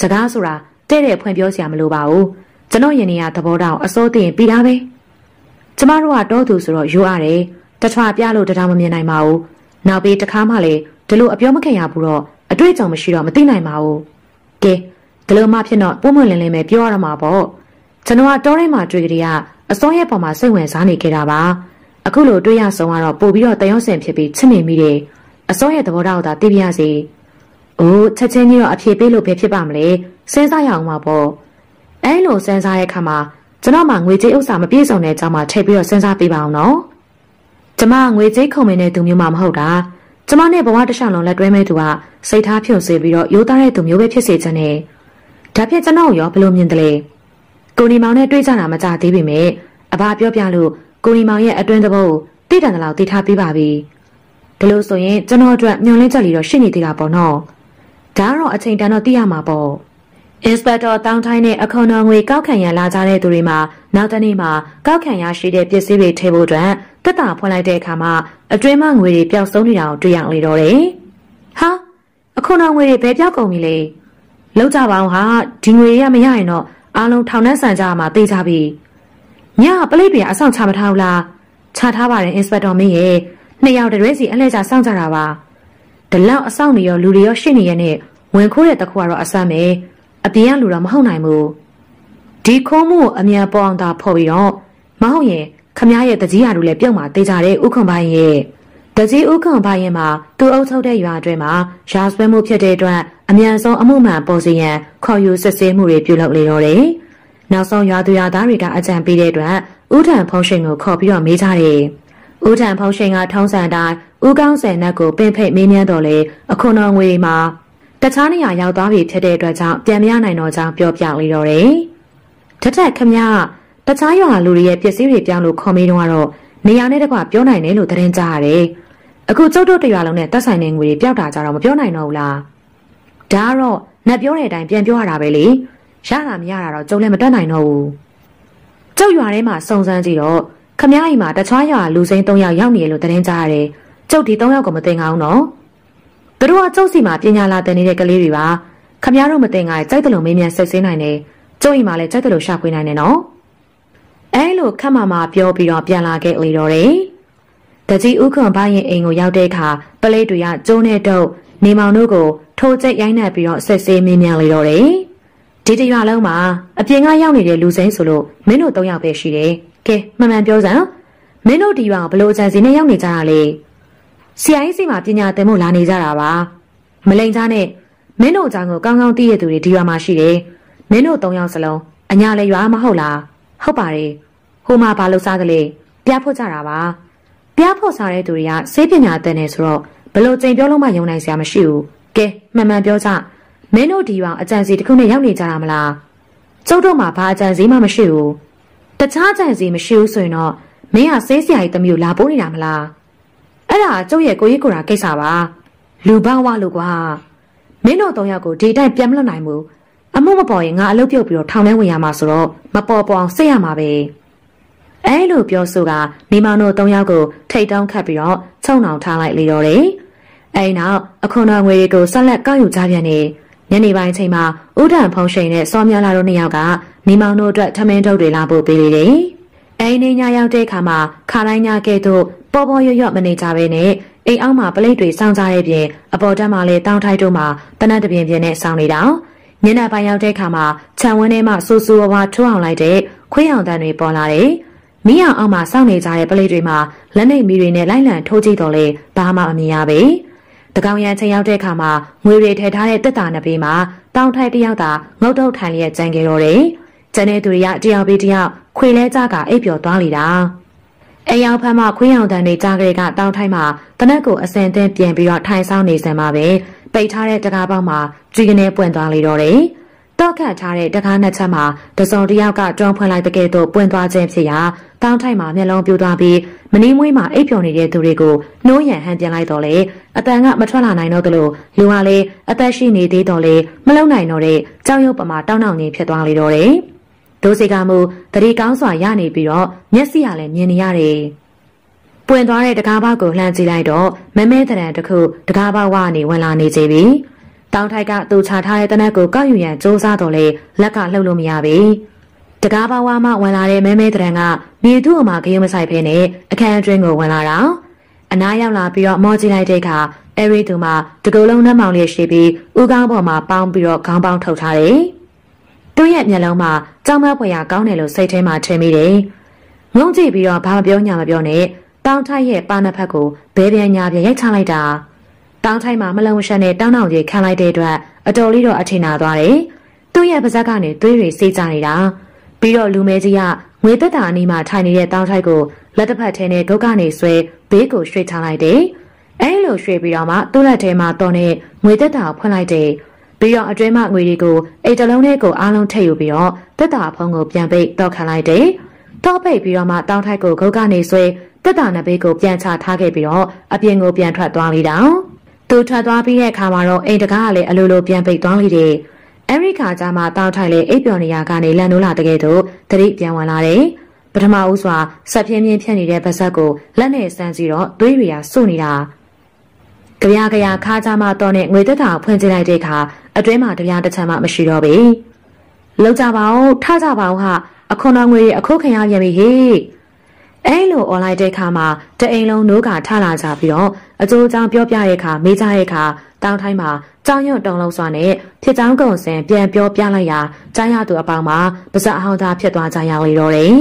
စကားဆိုတာတဲ့တဲ့ဖွင့်ပြောစရာမလိုပါဘူးကျွန်တော်ယင်နေရသဘောတောင်အစိုးသိရင်ပြီးတာပဲကျမတို့ကတော့သူဆိုတော့ရိုးရတယ်တထွာပြလို့တရားမမြင်နိုင်ပါဘူးနောက်ပြီးတခါမှလည်းဒီလိုအပြောမခံရဘူးတော့အတွေ့အကြုံမရှိတော့မသိနိုင်ပါဘူးကဲ ဒီလိုမှဖြစ်တော့ပုံမှန်လင်းလင်းပဲပြောရမှာပေါ့ကျွန်တော်ကတောထဲမှာတွေ့ကြရအစောရဲ့ပေါ်မှာစိတ်ဝင်စားနေကြတာပါအခုလိုတွေ့ရဆုံးကတော့ပို့ပြီးတော့တယောက်ဆင်ဖြစ်ပြီးချစ်နေမိတယ်အစောရဲ့သဘောထားကိုသာသိပြရစီ။အိုးချက်ချင်းကြီးတော့အဖြေပေးလို့ပဲဖြစ်ပါမလဲ။စဉ်းစားရအောင်ပါပေါ့။အဲလိုစဉ်းစားတဲ့အခါမှာကျွန်တော်မှငွေကြေးဥစ္စာမပြည့်စုံတဲ့အကြောင်းမှထည့်ပြီးတော့စဉ်းစားပေးပါအောင်နော်။ကျမငွေကြေးခုံမင်းတဲ့သူမျိုးမှမဟုတ်တာ။ကျမနဲ့ဘဝတစ်လျှောက်လုံးလက်တွဲမဲ့သူကစိတ်ထားဖြုံစေပြီးတော့ရိုးသားတဲ့သူမျိုးပဲဖြစ်စေချင်တယ်။ ဒါဖြင့်ကျွန်တော်ရောဘယ်လိုမြင်တယ်လဲ။ကိုနီမောင်နဲ့တွေ့ကြတာမကြသေးပေမဲ့အဘပြောပြလို့ကိုနီမောင်ရဲ့အတွင်းသဘောကိုသိတယ်လို့သိထားပေးပါပြီ။ဒါလို့ဆိုရင်ကျွန်တော်အတွက်ညွန်လင်းချက်လီတော့ရှိနေသေးတာပေါ့နော်။ဒါကတော့အချိန်တန်တော့သိရမှာပေါ့။အင်စပက်တော်တောင်းထိုင်းနဲ့အခွန်တော်ငွေကောက်ခံရလာကြတဲ့သူတွေမှာနောက်တနေ့မှာကောက်ခံရရှိတဲ့ပစ္စည်းတွေထည့်ဖို့အတွက်တက်တာဖွင့်လိုက်တဲ့အခါမှာအတွင်းမှငွေတွေပျောက်ဆုံးနေတာကိုတွေ့ရလေတော့တယ်။ဟာအခွန်တော်ငွေတွေဘယ်ပျောက်ကုန်ပြီလဲ။ လောက်ကြပါအောင်ဟာဒီငွေရမရရင်တော့အားလုံးထောင်နှန်းဆန်ကြမှာသိကြပြီ။ညပလိတ်တွေအဆောင်ချမထားဘူးလား။ချထားပါတယ်အင်စပက်တော်မင်းရဲ့နှစ်ယောက်တည်းစီအလှည့်ချစောင့်ကြတာပါ။ဒီလောက်အဆောင်နေရောလူတွေရောရှင်းနေရနဲ့ဝင်ခိုးတဲ့တခုကတော့အဆမ်းပဲ။အပြင်ကလူတော့မဟုတ်နိုင်ဘူးဒီခိုးမှုကိုအမြန်ပေါ်အောင်သာဖော်ပြီးတော့မဟုတ်ရင်ခမရဲ့တကြီးရတို့လည်းပြုတ်မှာတေးကြတဲ့ဥက္ကံပိုင်းရဲ့ တကြီးဥက္ကံပိုင်းရဲ့မှာသူအုပ်ချုပ်တဲ့ရွာအတွင်းမှာရာဇဝဲမှုဖြစ်တဲ့အတွက်အမြန်ဆုံးအမှုမှန်ပေါ်စီရန်ခေါ်ယူစစ်ဆေးမှုတွေပြုလုပ်လေတော့တယ်နောက်ဆုံးရွာသူရွာသားတွေကအကြံပေးတဲ့အတွက်ဥထံဖုံးရှင်ကိုခေါ်ပြီးတော့မေးကြတယ်ဥထံဖုံးရှင်ကထုံးစံတိုင်းဥကောင်းဆယ်နက်ကိုပင်ဖိတ်မေးမြန်းတော်လေအခုတော်ငွေမှာတခြားနေရာရောက်သွားပြီဖြစ်တဲ့အတွက်ကြောင့်ပြန်မရနိုင်တော့ကြောင်းပြောပြလေတော့တယ်။တထက်ခမရတခြားရွာလူတွေရဲ့ပစ္စည်းတွေပြောင်းလို့ခေါ်မေးတော့ကတော့နေရာနဲ့တကွပြောနိုင်တယ်လို့သတင်းကြားရတယ်။ အခုကျုပ်တို့တရွာလုံးနဲ့တက်ဆိုင်တဲ့ငွေတွေပျောက်တာကြတော့မပြောနိုင်တော့ဘူးလား။ဒါကတော့နှက်ပြောတဲ့အတိုင်းပြန်ပြောရတာပဲလေ။ရတာမရတာတော့ကျုပ်လည်းမတတ်နိုင်တော့ဘူး။ကျုပ်ရွာထဲမှာစုံစမ်းကြည့်တော့ခမရအိမ်မှာတခြားရွာလူစိမ်း၃ယောက်ရောက်နေတယ်လို့သတင်းကြားရတယ်။ကျုပ်ဒီ၃ယောက်ကိုမသိငောင်းတော့။သူတို့ကကျုပ်စီမှာပညာလာတင်နေတဲ့ကလေးတွေပါခမရတို့မတင်ငါကြိုက်တယ်လို့မေးမြန်းဆက်စင်းနိုင်တယ်ကျုပ်အိမ်မှာလည်းကြိုက်တယ်လို့ရှာဖွေနိုင်တယ်နော်အဲလိုခက်မမပြောပြီးတော့ပြန်လာခဲ့လေတော့တယ် တကြီးဥခွန်ဘရင်အိမ်ကိုရောက်တဲ့အခါပလိတ်တွေကကျုံးနဲ့တုပ်နေမောင်တို့ကိုထိုးကျက်ရိုင်းနှက်ပြီးတော့ဆက်ဆေးမင်းမြန်လေတော့တယ်ဒီတရွာလုံးမှာအပြင်ကရောက်နေတဲ့လူစိမ်းဆိုလို့မင်းတို့၃ယောက်ပဲရှိတယ်ကဲမှန်မှန်ပြောစမ်းမင်းတို့ဒီရွာဘလို့အကြံစီနဲ့ရောက်နေကြတာလဲဆရာကြီးစီမှာပညာသင်ဖို့လာနေကြတာပါမလိန်ချားနဲ့မင်းတို့အကြောင်းကိုကောင်းကောင်းသိရသူတွေဒီရွာမှာရှိတယ်မင်းတို့၃ယောက်စလုံးအညာလည်းရွာမဟုတ်လားဟုတ်ပါတယ်ဟိုမှာဘာလို့စားကလေးပြဖို့ကြတာပါ ပြဖို့စားတဲ့သူတွေကစေပညာသင်နေဆိုတော့ဘလို့ကြိမ်ပြောလို့မှယုံနိုင်စရာမရှိဘူးကဲမှန်မှန်ပြောကြမင်းတို့ဒီရွာအကြံစီတစ်ခုနဲ့ရောက်နေကြတာမလားကျုပ်တို့မှာဘာအကြံစီမှမရှိဘူးတခြားအကြံစီမရှိဘူးဆိုရင်တော့မင်းကစေးစရာကြီးတမျိုးလာပိုးနေတာမလားအဲ့ဒါကျုပ်ရဲ့ကိုကြီးကိုရာကိစ္စပါလူပန်းဝလို့ကွာမင်းတို့သုံးယောက်ကိုဒီတိုင်းပြန်မလွတ်နိုင်ဘူးအမှုမပေါ်ရင်ငါအလုပ်ပြုတ်ပြီးတော့ထောင်ထဲဝင်ရမှာဆိုတော့မပေါ်ပေါ်အောင်စိတ်ရမှာပဲ အဲလိုပြောဆိုကမိမောင်တို့သုံးယောက်ကိုထိတ်တောင်းခတ်ပြီးတော့ချုံနှောင်ထားလိုက်လေတော့တယ်အဲနောက်အခွန်တော်ငွေတွေကိုဆက်လက်ကောက်ယူကြပြန်နေညနေပိုင်းချိန်မှာဥဒံဖုံးရှိန်နဲ့စောမြလာတို့နှစ်ယောက်ကမိမောင်တို့အတွက်ထမင်းထုတ်တွေလာပို့ပေးလေတယ်အိမ်နေညရောက်တဲ့အခါမှာခါတိုင်းညကဲ့သို့ပေါ်ပေါ်ရွရွမနေကြဘဲနဲ့အိမ်အောက်မှာပလိတ်တွေစောင်းကြတဲ့ပြင်အပေါ်တက်မှာလည်းတောင်းထိုက်တို့မှာတနတ်တပြင်းပြင်းနဲ့စောင်းနေတာညနေပိုင်းရောက်တဲ့အခါမှာခြံဝန်းထဲမှာစူစူဝါဝါထိုးအောင်လိုက်တဲ့ခွေးအောင်တန်တွေပေါ်လာတယ် မီးအောင်အောက်မှာစောင့်နေကြတဲ့ပလိတ်တွေမှာလက်နှိပ်မီးတွေနဲ့လိုက်လံထိုးကြည့်တော့လေဘာမှအမြင်ရပဲတကောင်ရန်ချိန်ရောက်တဲ့အခါမှာငွေတွေထည့်ထားတဲ့တက်တာနှစ်ပေးမှာတောင်းထိုက်တယောက်သာငုတ်တုတ်ထိုင်လျက်ကြံခဲ့တော့တယ်ကျန်တဲ့သူတွေကတယောက်ပြီးတယောက်ခွေလဲကြကအိပ်ပျော်သွားလေတာအယောင်ဖမ်းမှခွေးအောင်တန်နေကြားကလေးကတောင်းထိုင်းမှာတနက်ကိုအစင်သင်းပြန်ပြီးတော့ထိုင်ဆောင်နေစမ်းပါပဲပိတ်ထားတဲ့တကားပေါက်မှာကြွေကနေပွင့်သွားလေတော့တယ် တော့ခတ်ထားတဲ့တကားနှစ်ချက်မှာတစုံတယောက်ကတွန်းဖွင့်လိုက်တဲ့ကဲ့သို့ပွင့်သွားခြင်းဖြစ်ရာတောင်းထိုက်မှာမျက်လုံးပြူသွားပြီးမနီးမွေးမှာအိပ်ပျော်နေတဲ့သူတွေကိုနှိုးရန်ဟန်ပြန်လိုက်တော့လေအတန်ကမထွက်လာနိုင်တော့သလိုလူကလည်းအသက်ရှိနေသေးတော့လေမလုံနိုင်တော့တဲ့ကြောက်ရွံ့ပမာတောင်းတောင်းနေဖြစ်သွားလေတော့တယ်ဒိုးစီကမူတတိကောင်းစွာရနေပြီးတော့မျက်စိကလည်းမြင်နေရတယ်။ပွင့်သွားတဲ့တကားပေါက်ကိုလှမ်းကြည့်လိုက်တော့မမဲတရံတစ်ခုတကားပေါက်ဝကနေဝင်လာနေကြပြီ။ တောင်ထိုက်ကသူချထားတဲ့တနက်ကိုကောက်ယူရန်စူးစမ်းတော့လေလက်ကလှုပ်လို့မရပြီ။တကားပေါက်ဝမှဝင်လာတဲ့မဲမဲတရံကမြေသူ့အမခရုံးမဆိုင်ဖဲနဲ့အခန်းအတွင်းကိုဝင်လာတာ။အနားရောက်လာပြီးတော့မောကြည့်လိုက်တဲ့အခါအဲရီသူမှတကူလုံးနှမောင်လေးရှိပြီးဥကောင်းပေါ်မှာပေါင်းပြီးတော့ခေါင်းပေါင်းထုတ်ထားတယ်။သူ့ရဲ့မျက်လုံးမှာကြောင်မဖွယ်ရကောင်းတယ်လို့စိတ်ထဲမှာထင်မိတယ်။ငုံကြည့်ပြီးတော့ဘာမပြောညာမပြောနဲ့တောင်းထိုက်ရဲ့ပါနဖက်ကိုဘဲပြန်ညာပြန်ရိုက်ချလိုက်တာ။ တောင်းထိုက်မှာမလုံရှက်နဲ့တောင်းတောင်ကြီးခံလိုက်တဲ့အတွက်အတော်လေးတော့အထင်နာသွားတယ်။သူ့ရဲ့ပါဇက်ကနေသွေးတွေစေးကြနေတာ။ဘပြီးတော့လူမဲကြီးကငွေသက်တာအနီးမှာထိုင်နေတဲ့တောင်းထိုက်ကိုလက်တစ်ဖက်ထဲနဲ့ဂုတ်ကနေဆွဲဘေးကိုရွှေ့ချလိုက်တယ်။အဲလိုရွှေ့ပြီးတော့မှသူ့လက်ထဲမှာတော့နဲ့ငွေသက်တာကိုဖွင့်လိုက်တယ်။ပြီးတော့အတွင်းမှာငွေတွေကိုအိတ်တလုံးနဲ့ကိုအားလုံးထည့်ယူပြီးတော့သက်တာဖုံးကိုပြန်ပိတ်တော့ခံလိုက်တယ်။တော့ပိတ်ပြီးတော့မှတောင်းထိုက်ကိုဂုတ်ကနေဆွဲသက်တာနှစ်ဘေးကိုပြန်ချထားခဲ့ပြီးတော့အပြင်ကိုပြန်ထွက်သွားလိတာ။ သူထွက်သွားပြီးတဲ့အခါမှာတော့အိမ်တကားကလည်းအလိုလိုပြန်ပိတ်သွားလိတယ်။အဲရိကာကြမှာတောင်းထိုက်လေအိပ်ပျော်နေရကနေလန်နိုးလာတကယ်တော့တတိပြန်ဝင်လာတယ်။ပထမဦးစွာဆက်ပြင်းပြင်းဖြတ်နေတဲ့ဗဆက်ကိုလက်နဲ့စမ်းစီတော့သွေးတွေကစုနေတာကြပြားကြခါးကြမှာတော့နဲ့ငွေသက်တာဖွင့်ကြည့်လိုက်တဲ့အခါအတွင်းမှာတပြားတစ်ချမ်းမှမရှိတော့ဘူးလောက်ကြပါဦးထကြပါဦးဟာအခွန်တော်ငွေတွေအခုခင်ရပြန်ပြီဟေ့ အဲလိုအွန်လိုင်းတဲ့ခါမှာတအိမ်လုံးနိုးကထလာကြပြီးတော့အကျိုးကြောင့်ပြောပြတဲ့ခါမေးကြတဲ့ခါတောင်းထိုင်းမှာကြောင်ရွံ့တုံလုံးစွာနဲ့ဖြစ်ချောင်းကုံစင်ပြန်ပြောပြလိုက်ရာကြားရသူအပေါင်းမှာပါဇက်အဟောင်းသားဖြစ်သွားကြရလေတော့တယ်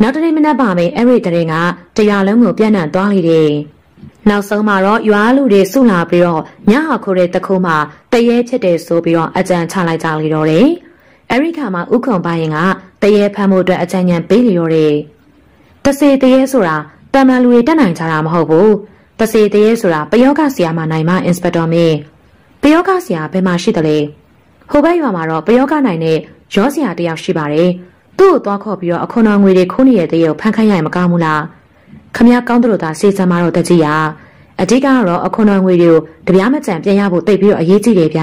နောက်တနေ့မနက်ပါပဲအဲ့ဒီတရင်ကတရားလုံးကိုပြန့်နှံ့သွားလေတယ်။နောက်ဆုံးမှာတော့ရွာလူတွေစုလာပြီးတော့ညဟာခိုးတဲ့တခုမှတရေဖြစ်တယ်ဆိုပြီးတော့အကြံချလိုက်ကြလေတော့တယ်။အဲ့ဒီခါမှာဥခုံပိုင်းကတရေဖမ်းမှုအတွက်အကြံဉာဏ်ပေးလေတော့တယ်။ တစေတရေဆိုတာတမန်လူတွေတက်နိုင်ကြတာမဟုတ်ဘူး။တစေတရေဆိုတာပယောဂဆရာမနိုင်မအင်စပက်တော်မင်းပယောဂဆရာဘယ်မှာရှိတယ်လဲ။ဟိုဘက်ရွာမှာတော့ပယောဂနိုင်တဲ့ရောဆရာတယောက်ရှိပါတယ်။သူ့ကိုသွားခေါ်ပြီးတော့အခွန်တော်ငွေတွေခိုးနေတဲ့တရေကိုဖန်ခိုင်းရရင်မကောင်းဘူးလားခမရကောင်းတို့သာစေစံမာတော့တကြီးရအဓိကကတော့အခွန်တော်ငွေတွေကိုတပြားမကြံပြန်ရဖို့တိတ်ပြီးတော့အရေးကြီးတယ်ဗျ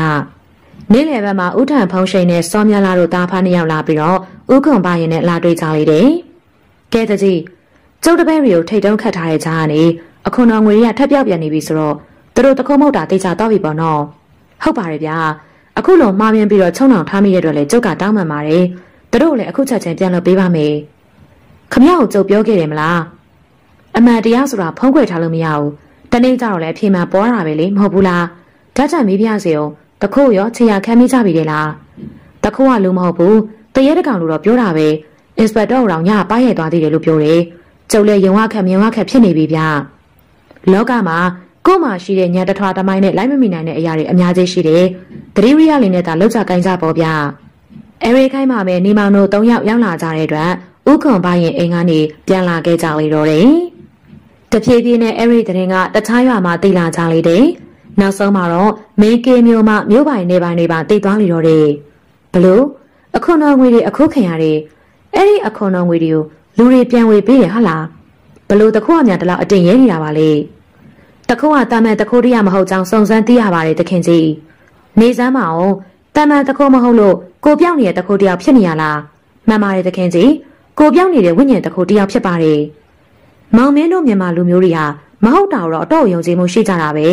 နေ့လယ်ဘက်မှာဥထံဖုံးရှိန်နဲ့စောမြလာတို့တာဖားနှစ်ယောက်လာပြီးတော့ဥခွန်ပါရင်နဲ့လာတွေ့ကြလေတယ် ကဲတကြီးကျုပ်တပည့်တွေကိုထိတ်တုံးခတ်ထားတဲ့ကြားကနေအခွန်တော်ငွေတွေကထက်ပြောက်ပြန်နေပြီဆိုတော့သူတို့တခုံးမုတ်တာတေချာတော့ပြီပေါ့နော်ဟုတ်ပါတယ်ဗျာအခုလုံးမှားပြန်ပြီးတော့ချုံအောင်ထားမိရတဲ့အတွက်လေကျုပ်ကတောင်းပန်ပါတယ်သူတို့လည်းအခုချက်ချင်းပြန်လုပ်ပေးပါမယ်ခမရကိုကြုတ်ပြောခဲ့တယ်မလားအမှန်တရားဆိုတာဖုံးကွယ်ထားလို့မရဘူးတနေ့ကျတော့လည်းအဖြေမှန်ပေါ်တာပဲလေမဟုတ်ဘူးလားဓာတ်ချမေးပြစေအောင်တခုရောခြေရခံမိကြပြီလေလားတခုကလူမဟုတ်ဘူးတရေတကောင်လို့တော့ပြောတာပဲ အင်စပက်တာတော်ညပါရိုက်သွားသေးတယ်လို့ပြောတယ်ကျုပ်လည်းယုံဝခက်မြင်ဝခက်ဖြစ်နေပြီဗျလောကမှာကို့မှာရှိတဲ့ညတထွားတမိုင်းနဲ့လိုက်မမိနိုင်တဲ့အရာတွေအများကြီးရှိတယ်တတိရိယလေးနဲ့သာလောက်ချကိုင်းကြပေါ့ဗျအဲရီခိုင်းမှာပဲနေမောင်တို့၃ယောက်ရောက်လာကြတဲ့အတွက်ဥခွန်ဘရင်အိမ်ကနေပြန်လာခဲ့ကြလေတော့တယ်။တဖြည်းဖြည်းနဲ့အဲရီတရင်ကတခြားရွာမှာတိလာကြလေတယ်။နောက်ဆုံးမှာတော့မင်းကေမျိုးမှမြို့ပိုင်နေပိုင်တွေပါတိတ်သွားလေတော့တယ်။ဘလို့အခွန်တော်ငွေတွေအခုခင်ရတယ်။ အဲ့ဒီအခွန်တော်ငွေတွေကိုလူတွေပြန်ဝေပေးရဟလား။ဘလို့တခုအများတလောက်အတင်ရဲနေတာပါလေ။တခုကတာမန်တခုတရမဟုတ်ကြောင်းစုံစမ်းသိရပါတယ်တခင်ကြီး။နေစမ်းမအောင်တမန်တခုမဟုတ်လို့ကိုပြောင်းနေတဲ့တခုတယောက်ဖြစ်နေရလားမှန်ပါတယ်တခင်ကြီးကိုပြောင်းနေတဲ့ဝိညာဉ်တခုတယောက်ဖြစ်ပါတယ်မောင်မင်းတို့မြန်မာလူမျိုးတွေဟာမဟုတ်တာတော့အတော့ယုံကြည်မှုရှိကြတာပဲ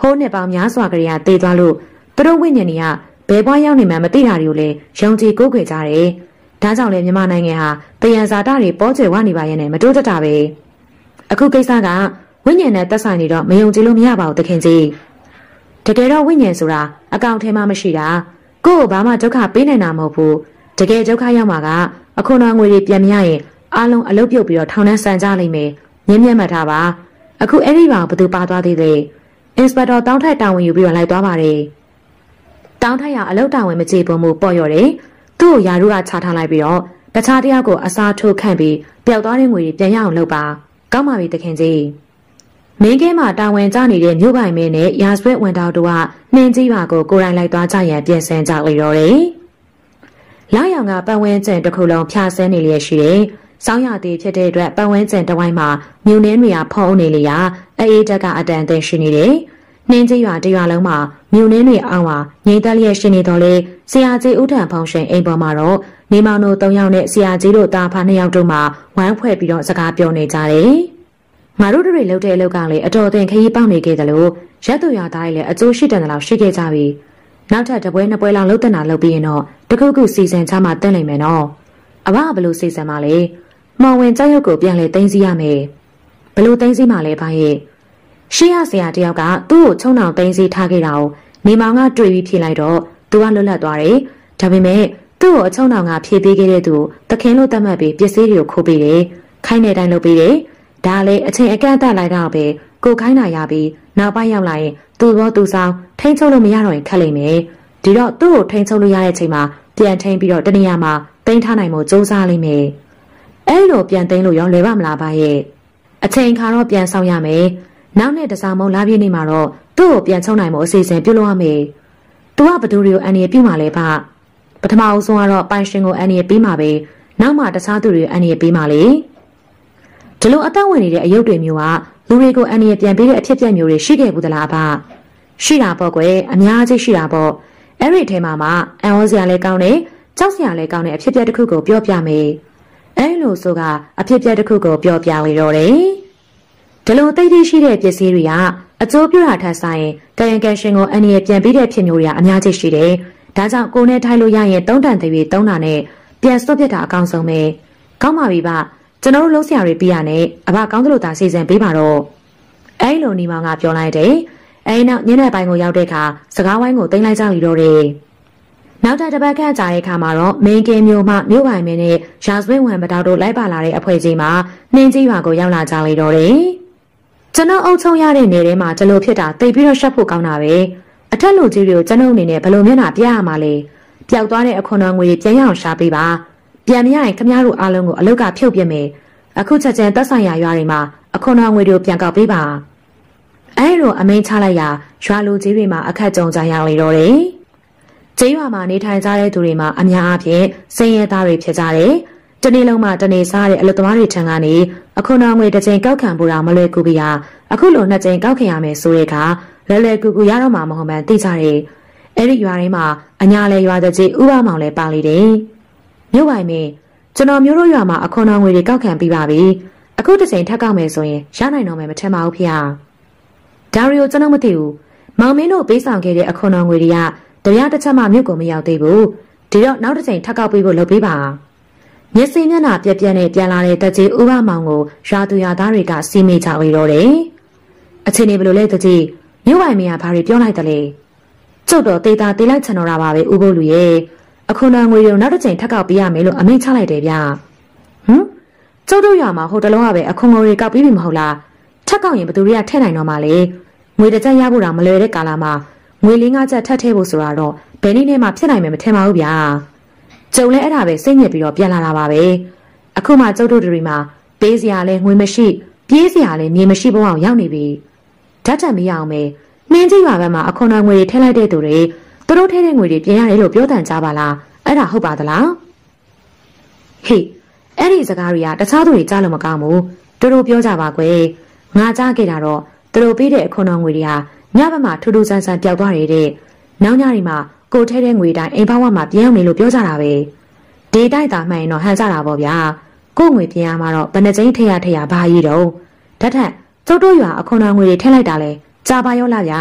ဟိုးနှစ်ပေါင်းများစွာကလေးကတေးသွားလို့သူတို့ဝိညာဉ်တွေကဘယ်ဘွားရောက်နေမှမသိတာတွေကိုလည်းယုံကြည်ကိုးကွယ်ကြတယ် ဒါကြောင့်လည်းမြန်မာနိုင်ငံဟာတယံဇာတာတွေပေါ်ကျယ်ဝနေပါရဲ့နဲ့မတိုးတက်တာပဲအခုကိစ္စကဝိညာဉ်နဲ့သက်ဆိုင်နေတော့မယုံကြည်လို့မရပါဘူးတခင်ကြီးတကယ်တော့ဝိညာဉ်ဆိုတာအကောင့်ထဲမှာမရှိတာကို့ကိုဘာမှဒုက္ခပေးနိုင်တာမဟုတ်ဘူးတကယ်ဒုက္ခရောက်မှာကအခွန်တော်ငွေတွေပြန်မရရင်အားလုံးအလုတ်ပြုတ်ပြီးတော့ထောင်ထဲဆန်ကြလိမ့်မယ်မြင်းမြတ်မှတ်ထားပါအခုအဲ့ဒီကောင်ဘသူပါသွားသေးလဲအင်စပက်တော်တောင်းထိုက်တာဝန်ယူပြီးတော့လိုက်သွားပါတယ်တောင်းထိုက်ရအလုတ်တာဝန်မကြေပွန်မှုပေါ့ရော်တယ် သူ့ကိုယာရုကချထားလိုက်ပြီးတော့တခြားတယောက်ကိုအစားထိုးခန့်ပြီးပျောက်သွားတဲ့ငွေတွေပြန်ရအောင်လုပ်ပါကောင်းပါပြီတခင်ကြီးမင်းကဲမှာတာဝန်ကျနေတဲ့မြို့ပိုင်မင်းနဲ့ရာဆွဲဝင်တော်တို့ကနှင်းကြီးပါကိုကိုရိုင်းလိုက်သွားကြရန်ပြင်ဆင်ကြလေတော့တယ်။လာရောင်ကပတ်ဝန်းကျင်တစ်ခုလုံးဖြာဆင်းနေလျက်ရှိတယ်။စောင်းရသည်ဖြစ်တဲ့အတွက်ပတ်ဝန်းကျင်တစ်ဝိုင်းမှာမြုံနှင်းတွေကဖုံးနေလျာအေးတက်ကအတန်အသင့်ရှိနေတယ်။ နှင်းကြီးရွာတရွာလုံးမှာမြုံနှင်းတွေအောင်းမှာငိမ့်သက်လျက်ရှိနေတော့လေဆရာကြီးဥထံဖောင်ရှင်အိမ်ပေါ်မှာတော့နေမောင်တို့၃ယောက်နဲ့ဆရာကြီးတို့တာဖာ၂ယောက်တို့မှဝမ်းဖွဲ့ပြီးတော့စကားပြောနေကြတယ်။ငါတို့တွေလှုပ်တဲ့အလုပ်ကလည်းအတော်အသင်ခရီးပေါက်နေခဲ့တယ်လို့ရက်သူရသားတွေလည်းအကျိုးရှိတယ်လို့ရှိခဲ့ကြပြီနောက်ထပ်တပွဲနှစ်ပွဲလောက်လှုပ်တဲ့နာလှုပ်ပြီးရင်တော့တခုခုစီစဉ်ချမှတက်နိုင်မယ်နော်အဘဘလို့စီစဉ်ပါလဲမောင်ဝင်ကြောက်ရွက်ကိုပြန်လေသိမ်းစီရမယ်ဘလို့သိမ်းစီမှလဲဘာရဲ့ ရှေးရဆရာတယောက်ကသူ့ကိုချုံနှောင်သိမ်းစီထားခဲ့တာကိုနေမောင်ကတွေ့ပြီးဖြေလိုက်တော့သူကလွတ်လပ်သွားတယ်ဒါပေမဲ့သူ့ကိုအချုံနှောင်ကဖြေပေးခဲ့တဲ့သူတခင်လို့သတ်မှတ်ပြီးပစ္စည်းတွေကိုခိုးပေးတယ်ခိုင်းတဲ့အတိုင်းလုပ်ပေးတယ်ဒါလည်းအချိန်အကန့်အသတ်လိုက်တော့ပဲကိုခိုင်းတာရပြီးနောက်ပိုင်းရောက်လာရင်သူ့ဘောသူဆောင်ထိန်းချုပ်လို့မရတော့ရင်ခက်လိမ့်မယ်ဒီတော့သူ့ကိုထိန်းချုပ်လို့ရတဲ့အချိန်မှာပြန်ထိန်းပြီးတော့တနေရာမှာတင်ထားနိုင်မှုစူးစမ်းလိမ့်မယ်အဲ့လိုပြန်သိမ်းလို့ရောလွယ်ပါမလားပါရဲ့အချိန်ခါတော့ပြန်ဆောင်ရမယ် နောက်နေ့တစားမုံလာပြည့်နေမှာတော့သူ့ကိုပြန်ချုံနိုင်မှုအစီအစဉ်ပြုလုပ်ရမယ်သူကဘသူတွေကိုအန်ရပြုမှလဲပါပထမအဆုံးကတော့ပိုင်ရှင်ကိုအန်ရပေးမှာပဲနောက်မှတခြားသူတွေအန်ရပေးမှာလေဒီလိုအသက်ဝင်နေတဲ့အယုတ်တွေမျိုးကလူတွေကိုအန်ရပြန်ပေးတဲ့အဖြစ်အပျက်မျိုးတွေရှိခဲ့ဘူးသလားပါရှိတာပေါ့ကွယ်အများကြီးရှိတာပေါ့အဲ့ဒီထဲမှာမှအန်ဟောစရာလည်းကောင်းတယ်ကြောက်စရာလည်းကောင်းတဲ့အဖြစ်အပျက်တစ်ခုကိုပြောပြမယ်အဲ့လိုဆိုကအဖြစ်အပျက်တစ်ခုကိုပြောပြလေတော့တယ် ဒီလိုသိသိရှိတဲ့ပစ္စည်းတွေကအကျိုးပြုတာထက်ဆိုင်ကယံကံရှင်ကိုအန်ရပြန်ပေးတဲ့ဖြစ်မျိုးတွေကအများကြီးရှိတယ်ဒါကြောင့်ကိုနဲ့ထိုင်လို့ရရင်သုံးတန်သေးပြီးသုံးတာနဲ့ပြန်စွတ်ပြစ်တာအကောင်းဆုံးပဲကောင်းပါပြီဗျကျွန်တော်တို့လုံးဆရာတွေပြရနဲ့အဘကောင်းသလိုသာစီစဉ်ပေးပါတော့အဲ့လိုနေမောင်ကပြောလိုက်တယ်အဲ့နောက်ညနေပိုင်းကိုရောက်တဲ့အခါစကားဝိုင်းကိုတင်လိုက်ကြပြီတော့တယ်နောက်ထပ်တစ်ပတ်ခန့်ကြာတဲ့အခါမှာတော့မင်းကင်းမျိုးမှမြို့ပိုင်မင်းနဲ့ရာဇဝင်းဝင်ပတောက်တို့လိုက်ပါလာတဲ့အဖွဲ့ကြီးမှာနှင်းကြီးရွာကိုရောက်လာကြလေတော့တယ် ကျွန်တော်အုပ်ချုပ်ရတဲ့နေထဲမှာဒီလိုဖြစ်တာတိတ်ပြီးတော့ရှက်ဖို့ကောင်းတာပဲအထက်လူကြီးတွေကိုကျွန်ုပ်အနေနဲ့ဘယ်လိုမျက်နှာပြရမှာလဲပျောက်သွားတဲ့အခွန်တော်ငွေတွေပြန်ရအောင်ရှာပေးပါပြန်မရရင်ခမရတို့အားလုံးကိုအလုတ်ကဖြုတ်ပြမယ်အခုချက်ချင်းသက်ဆိုင်ရာရွာတွေမှာအခွန်တော်ငွေတွေကိုပြန်ကောက်ပေးပါအဲလိုအမိန်ချလိုက်ရာရွာလူကြီးတွေမှာအခက်ကြုံကြရလေတော့တယ်ကျေးရွာမှာနေထိုင်ကြတဲ့သူတွေမှာအများအားဖြင့်စင်ရဲသားတွေဖြစ်ကြတယ် တနေ့လုံးမှတနေ့စားတဲ့အလုပ်သမားတွေထံကနေအခုနောက်ငွေတစ်ချိန်ကောက်ခံဖို့တော့မလွယ်ကူပြာအခုလိုနှစ်ချိန်ကောက်ခံရမယ်ဆိုတဲ့အခါလွယ်လွယ်ကူကူရတော့မှာမဟုတ်မှန်းသိကြတယ်အဲ့ဒီရွာထဲမှာအညာလဲရွာတဲ့ကြီးဥပမောင်လဲပါလေတယ်မြို့ပိုင်မင်းကျွန်တော်မျိုးတို့ရွာမှာအခွန်တော်ငွေတွေကောက်ခံပြီးပါပြီအခုတစ်ချိန်ထပ်ကောက်မယ်ဆိုရင်ရနိုင်တော့မယ်မထင်ပါဘူးဖေ။ဒါရီကိုကျွန်တော်မသိဘူးမောင်မင်းတို့ပေးဆောင်ခဲ့တဲ့အခွန်တော်ငွေတွေကတရားတစ်ချက်မှမြို့ကိုမရောက်သေးဘူးဒီတော့နောက်တစ်ချိန်ထပ်ကောက်ပေးဖို့လုပ်ပေးပါ မျက်စိမျက်နှာပြက်ပြက်နဲ့ပြန်လာတဲ့တကြီးဥပမောင်ကိုရွာသူရွာသားတွေကစီးမိကြဝေတော့တယ်အချိန်နေဘယ်လိုလဲတကြီးမြို့ပိုင်မင်းကဘာတွေပြောလိုက်တယ်လဲကျုပ်တော့တေးတာတေးလိုက်ချင်တော့တာပါပဲဥပုပ်လူရဲ့အခုနငွေတွေနောက်တစ်ချိန်ထပ်ကောက်ပေးရမယ်လို့အမိန့်ချလိုက်တယ်ဗျဟမ်ကျုပ်တို့ရွာမှာဟိုတလုံးကပဲအခုငွေတွေကောက်ပြီးပြီမဟုတ်လားထပ်ကောက်ရင်ဘယ်သူတွေကထည့်နိုင်တော့မှလဲငွေတစ်ချက်ရဖို့တော့မလွယ်တဲ့ကာလမှာငွေလေးငါးချက်ထပ်ထည့်ဖို့ဆိုတာတော့ဘယ်နည်းနဲ့မှဖြစ်နိုင်မယ်မထင်ပါဘူးဗျာ ကျုံလဲအဲ့ဒါပဲစိတ်ညစ်ပြီးတော့ပြန်လာတာပါပဲအခုမှကျုပ်တို့တွေမှာပေးစရာလဲငွေမရှိပြေးစရာလဲမြေမရှိဘုံအောင်ရောက်နေပြီဓာတ်ထက်မရအောင်ပဲနှင်းကြီးရွာဘက်မှာအခွန်တော်ငွေတွေထည့်လိုက်တဲ့သူတွေသူတို့ထည့်တဲ့ငွေတွေပြင်ရတယ်လို့ပြောတန်ကြပါလားအဲ့ဒါဟုတ်ပါသလားဟေးအဲ့ဒီစကားတွေကတခြားသူတွေကြားလို့မကောင်းဘူးတို့တို့ပြောကြပါကွယ်ငါကြားခဲ့တာတော့သူတို့ပေးတဲ့အခွန်တော်ငွေတွေဟာညဘက်မှာထူးထူးဆန်းဆန်းပျောက်သွားတဲ့နောက်ညတွေမှာ ကိုထဲတဲ့ငွေတိုင်းအိမ်ဘဝမှာပြန်ရောက်နေလို့ပြောကြတာပဲဒီတိုက်တာမှန်ရင်တော့ဟန်ကြတာပေါ့ဗျာကို့ငွေပြင်ရမှာတော့ဘယ်နှကြိမ်ထရထရဘာကြီးတော့ဓာတ်ထက်ကျုပ်တို့ရွာအခွန်တော်ငွေတွေထည့်လိုက်တာလဲကြာပါရောလားဗျာ